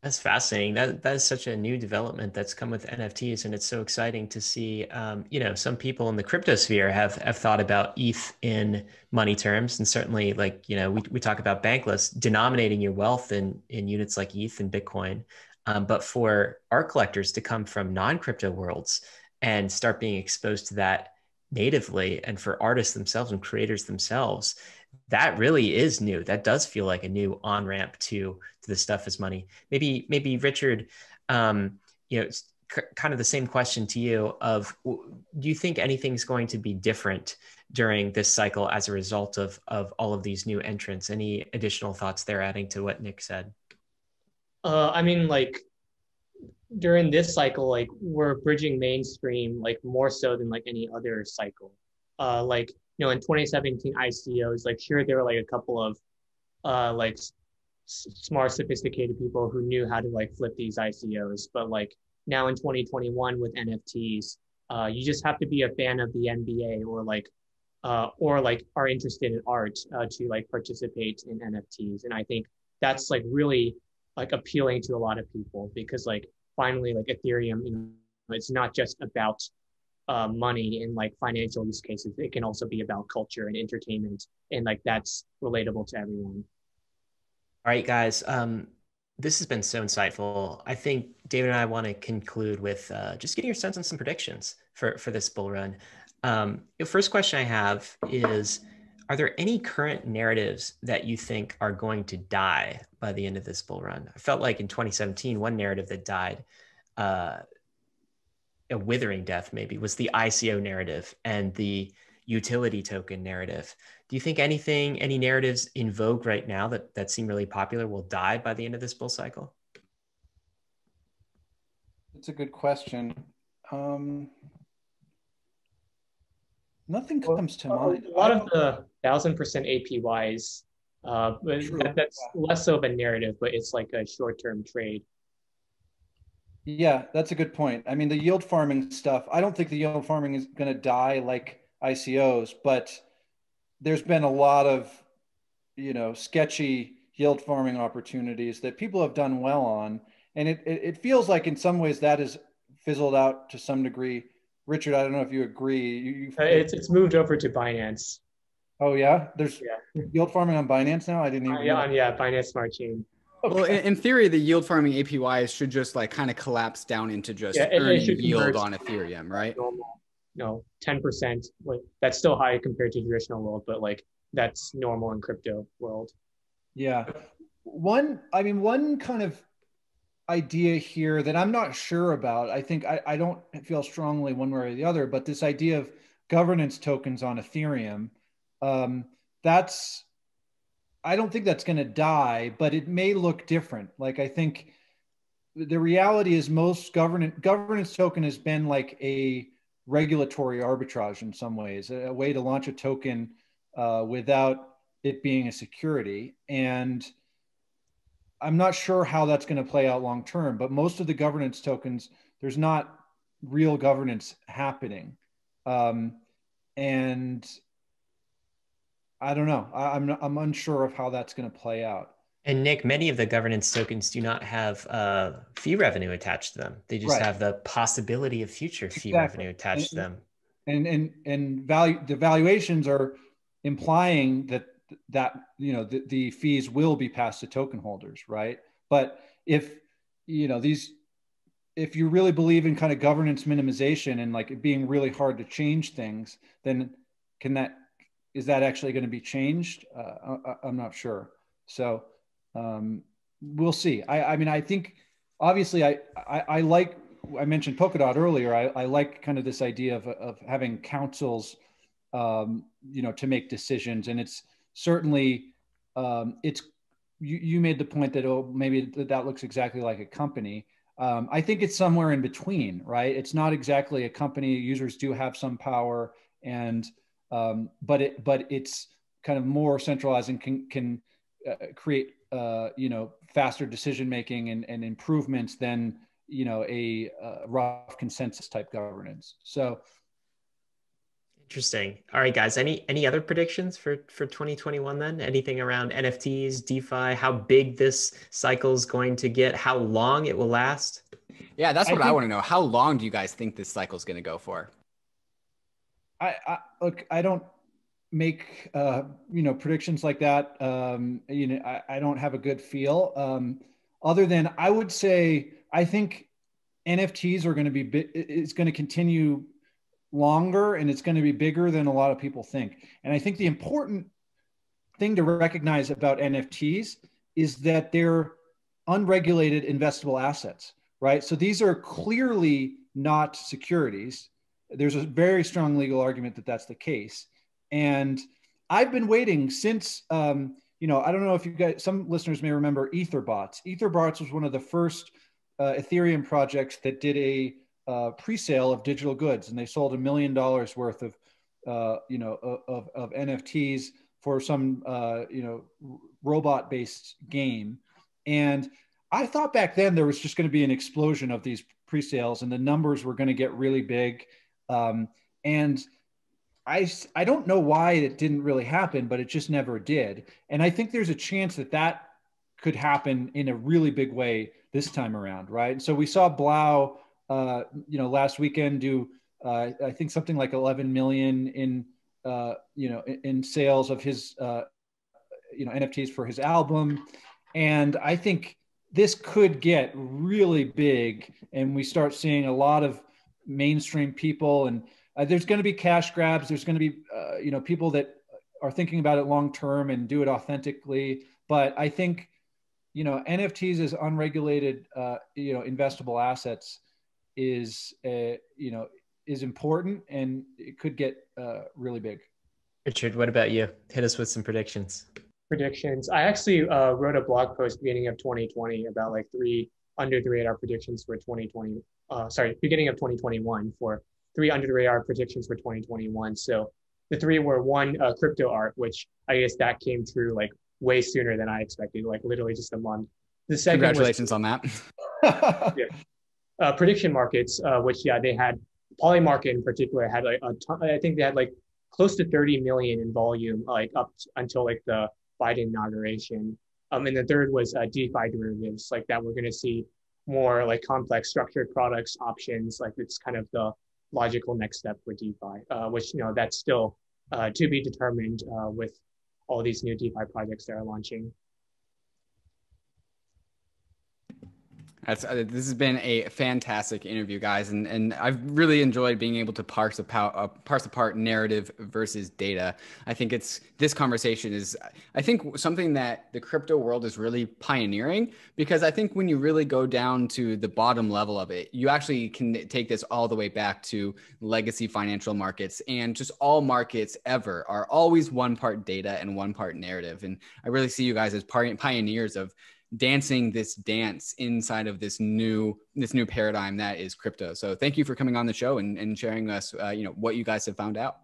That's fascinating. That that is such a new development that's come with NFTs, and it's so exciting to see. Um, you know, some people in the crypto sphere have have thought about ETH in money terms, and certainly, like you know, we we talk about bankless denominating your wealth in in units like ETH and Bitcoin. Um, but for art collectors to come from non crypto worlds and start being exposed to that natively, and for artists themselves and creators themselves, that really is new. That does feel like a new on ramp to to the stuff as money. Maybe maybe Richard, um, you know, c- kind of the same question to you of do you think anything's going to be different during this cycle as a result of of all of these new entrants? Any additional thoughts there adding to what Nick said? Uh, I mean, like during this cycle, like we're bridging mainstream like more so than like any other cycle. Uh, like you know, in 2017 ICOs, like sure there were like a couple of uh, like s- smart, sophisticated people who knew how to like flip these ICOs, but like now in 2021 with NFTs, uh, you just have to be a fan of the NBA or like uh, or like are interested in art uh, to like participate in NFTs. And I think that's like really like appealing to a lot of people because like finally like Ethereum, you know, it's not just about uh, money in like financial use cases. It can also be about culture and entertainment, and like that's relatable to everyone. All right, guys. Um, this has been so insightful. I think David and I want to conclude with uh, just getting your sense on some predictions for for this bull run. Um, the first question I have is: Are there any current narratives that you think are going to die by the end of this bull run? I felt like in 2017, one narrative that died uh, a withering death maybe was the ICO narrative and the utility token narrative. Do you think anything, any narratives in vogue right now that that seem really popular will die by the end of this bull cycle? It's a good question. Um, Nothing comes to well, mind. A lot of the thousand percent APYs, uh, that, that's yeah. less so of a narrative, but it's like a short-term trade. Yeah, that's a good point. I mean, the yield farming stuff, I don't think the yield farming is going to die like ICOs, but there's been a lot of, you know, sketchy yield farming opportunities that people have done well on. And it, it, it feels like in some ways that has fizzled out to some degree. Richard, I don't know if you agree. You, you... Uh, it's, it's moved over to Binance. Oh yeah, there's yeah. yield farming on Binance now. I didn't even. Uh, yeah, on, yeah, Binance Smart Chain. Okay. Well, in, in, theory, the yield farming APYs should just like kind of collapse down into just yeah, earning yield on Ethereum, right? Normal, no, ten percent. Like that's still high compared to traditional world, but like that's normal in crypto world. Yeah, one. I mean, one kind of idea here that I'm not sure about. I think I, I don't feel strongly one way or the other, but this idea of governance tokens on Ethereum, um, that's I don't think that's going to die, but it may look different. Like I think the reality is most governance governance token has been like a regulatory arbitrage in some ways, a, way to launch a token uh, without it being a security. And I'm not sure how that's going to play out long term, but most of the governance tokens, there's not real governance happening. Um, and I don't know. I, am I'm, I'm unsure of how that's going to play out. And Nick, many of the governance tokens do not have uh, fee revenue attached to them. They just right. have the possibility of future fee exactly. revenue attached and, to them. And and and value the valuations are implying that that you know the, the fees will be passed to token holders, right? But if you know these if you really believe in kind of governance minimization and like it being really hard to change things, then can that is that actually going to be changed? Uh, I, am not sure. So um, we'll see. I, I, mean, I think obviously I, I, I, like, I mentioned Polkadot earlier. I, I like kind of this idea of, of having councils, um, you know, to make decisions. And it's certainly, um, it's, you, you made the point that, oh, maybe that, that looks exactly like a company. Um, I think it's somewhere in between, right? It's not exactly a company. Users do have some power and, um, but it but it's kind of more centralized and can can uh, create uh, you know faster decision making and, and improvements than you know a uh, rough consensus type governance. So interesting. All right, guys. Any any other predictions for for 2021? Then anything around NFTs, DeFi, how big this cycle is going to get, how long it will last? Yeah, that's what I, think, I want to know. How long do you guys think this cycle is going to go for? I, I look, I don't make uh, you know predictions like that. Um, you know, I, I don't have a good feel. Um, other than I would say, I think NFTs are going to be it's going to continue longer and it's going to be bigger than a lot of people think. And I think the important thing to recognize about NFTs is that they're unregulated investable assets, right? So these are clearly not securities there's a very strong legal argument that that's the case. And I've been waiting since, um, you know, I don't know if you guys, some listeners may remember Etherbots. Etherbots was one of the first uh, Ethereum projects that did a uh, pre-sale of digital goods, and they sold a million dollars worth of, uh, you know, of, of NFTs for some, uh, you know, robot-based game. And I thought back then there was just going to be an explosion of these pre-sales, and the numbers were going to get really big um, and I, I don't know why it didn't really happen, but it just never did. And I think there's a chance that that could happen in a really big way this time around, right? So we saw 3LAU, uh, you know, last weekend do uh, I think something like 11 million in uh, you know in, in sales of his uh, you know NFTs for his album, and I think this could get really big, and we start seeing a lot of mainstream people and uh, there's going to be cash grabs there's going to be uh, you know people that are thinking about it long term and do it authentically but i think you know nfts as unregulated uh, you know investable assets is uh, you know is important and it could get uh, really big. Richard what about you? Hit us with some predictions. Predictions. I actually uh, wrote a blog post beginning of 2020 about like three under the radar predictions for 2020 uh, sorry, beginning of 2021 for three under the radar predictions for 2021. So the three were one uh, crypto art, which I guess that came true like way sooner than I expected, like literally just a month. The second congratulations was, on that. yeah. Uh, prediction markets, uh, which yeah, they had Polymarket in particular had like a ton, I think they had like close to 30 million in volume, like up until like the Biden inauguration. Um, and the third was uh, DeFi derivatives, like that we're going to see more like complex structured products options. Like it's kind of the logical next step for DeFi, uh, which you know that's still uh, to be determined uh, with all these new DeFi projects that are launching. That's, uh, this has been a fantastic interview, guys, and, and I've really enjoyed being able to parse apart, uh, parse apart narrative versus data. I think it's this conversation is, I think, something that the crypto world is really pioneering because I think when you really go down to the bottom level of it, you actually can take this all the way back to legacy financial markets and just all markets ever are always one part data and one part narrative. And I really see you guys as pioneers of dancing this dance inside of this new this new paradigm that is crypto. So thank you for coming on the show and, and sharing us uh, you know what you guys have found out.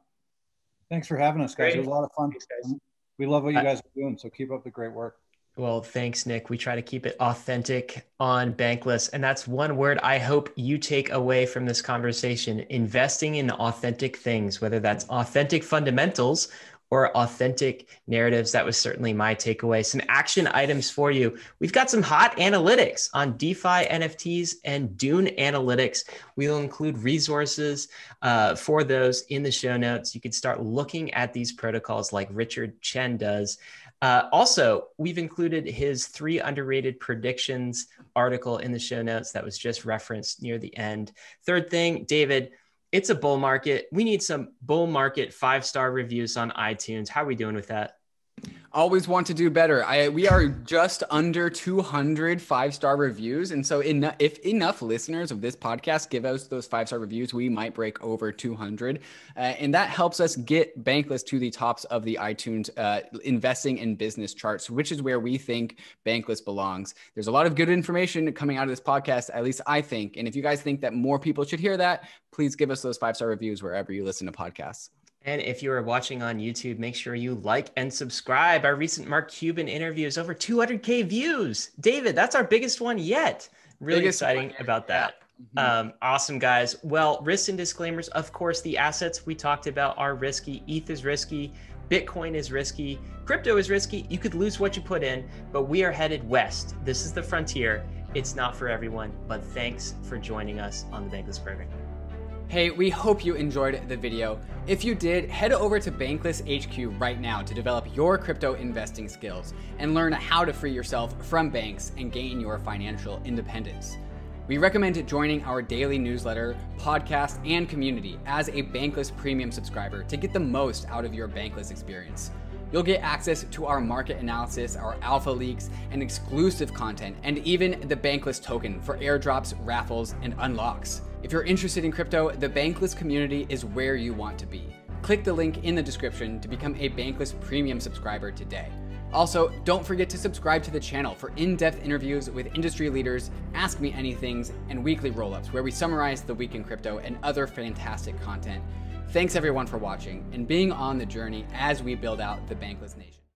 Thanks for having us, guys. Great. It was a lot of fun. Thanks, we love what you guys are doing. So keep up the great work. Well, thanks, Nick. We try to keep it authentic on Bankless. And that's one word I hope you take away from this conversation investing in authentic things, whether that's authentic fundamentals or authentic narratives. That was certainly my takeaway. Some action items for you. We've got some hot analytics on DeFi, NFTs, and Dune Analytics. We'll include resources uh, for those in the show notes. You can start looking at these protocols like Richard Chen does. Uh, also, we've included his three underrated predictions article in the show notes that was just referenced near the end. Third thing, David, it's a bull market. We need some bull market five star reviews on iTunes. How are we doing with that? Always want to do better. I we are just under 200 five star reviews, and so if enough listeners of this podcast give us those five star reviews, we might break over 200, uh, and that helps us get Bankless to the tops of the iTunes uh, investing in business charts, which is where we think Bankless belongs. There's a lot of good information coming out of this podcast, at least I think, and if you guys think that more people should hear that, please give us those five star reviews wherever you listen to podcasts. And if you are watching on YouTube, make sure you like and subscribe. Our recent Mark Cuban interview is over 200K views. David, that's our biggest one yet. Really biggest exciting one. about that. Yeah. Mm-hmm. Um, awesome, guys. Well, risks and disclaimers. Of course, the assets we talked about are risky. ETH is risky. Bitcoin is risky. Crypto is risky. You could lose what you put in, but we are headed west. This is the frontier. It's not for everyone, but thanks for joining us on the Bankless program. Hey, we hope you enjoyed the video. If you did, head over to Bankless HQ right now to develop your crypto investing skills and learn how to free yourself from banks and gain your financial independence. We recommend joining our daily newsletter, podcast, and community as a Bankless Premium subscriber to get the most out of your Bankless experience. You'll get access to our market analysis, our alpha leaks, and exclusive content, and even the Bankless token for airdrops, raffles, and unlocks. If you're interested in crypto, the Bankless community is where you want to be. Click the link in the description to become a Bankless Premium subscriber today. Also, don't forget to subscribe to the channel for in depth interviews with industry leaders, Ask Me Anythings, and weekly roll ups where we summarize the week in crypto and other fantastic content. Thanks everyone for watching and being on the journey as we build out the Bankless Nation.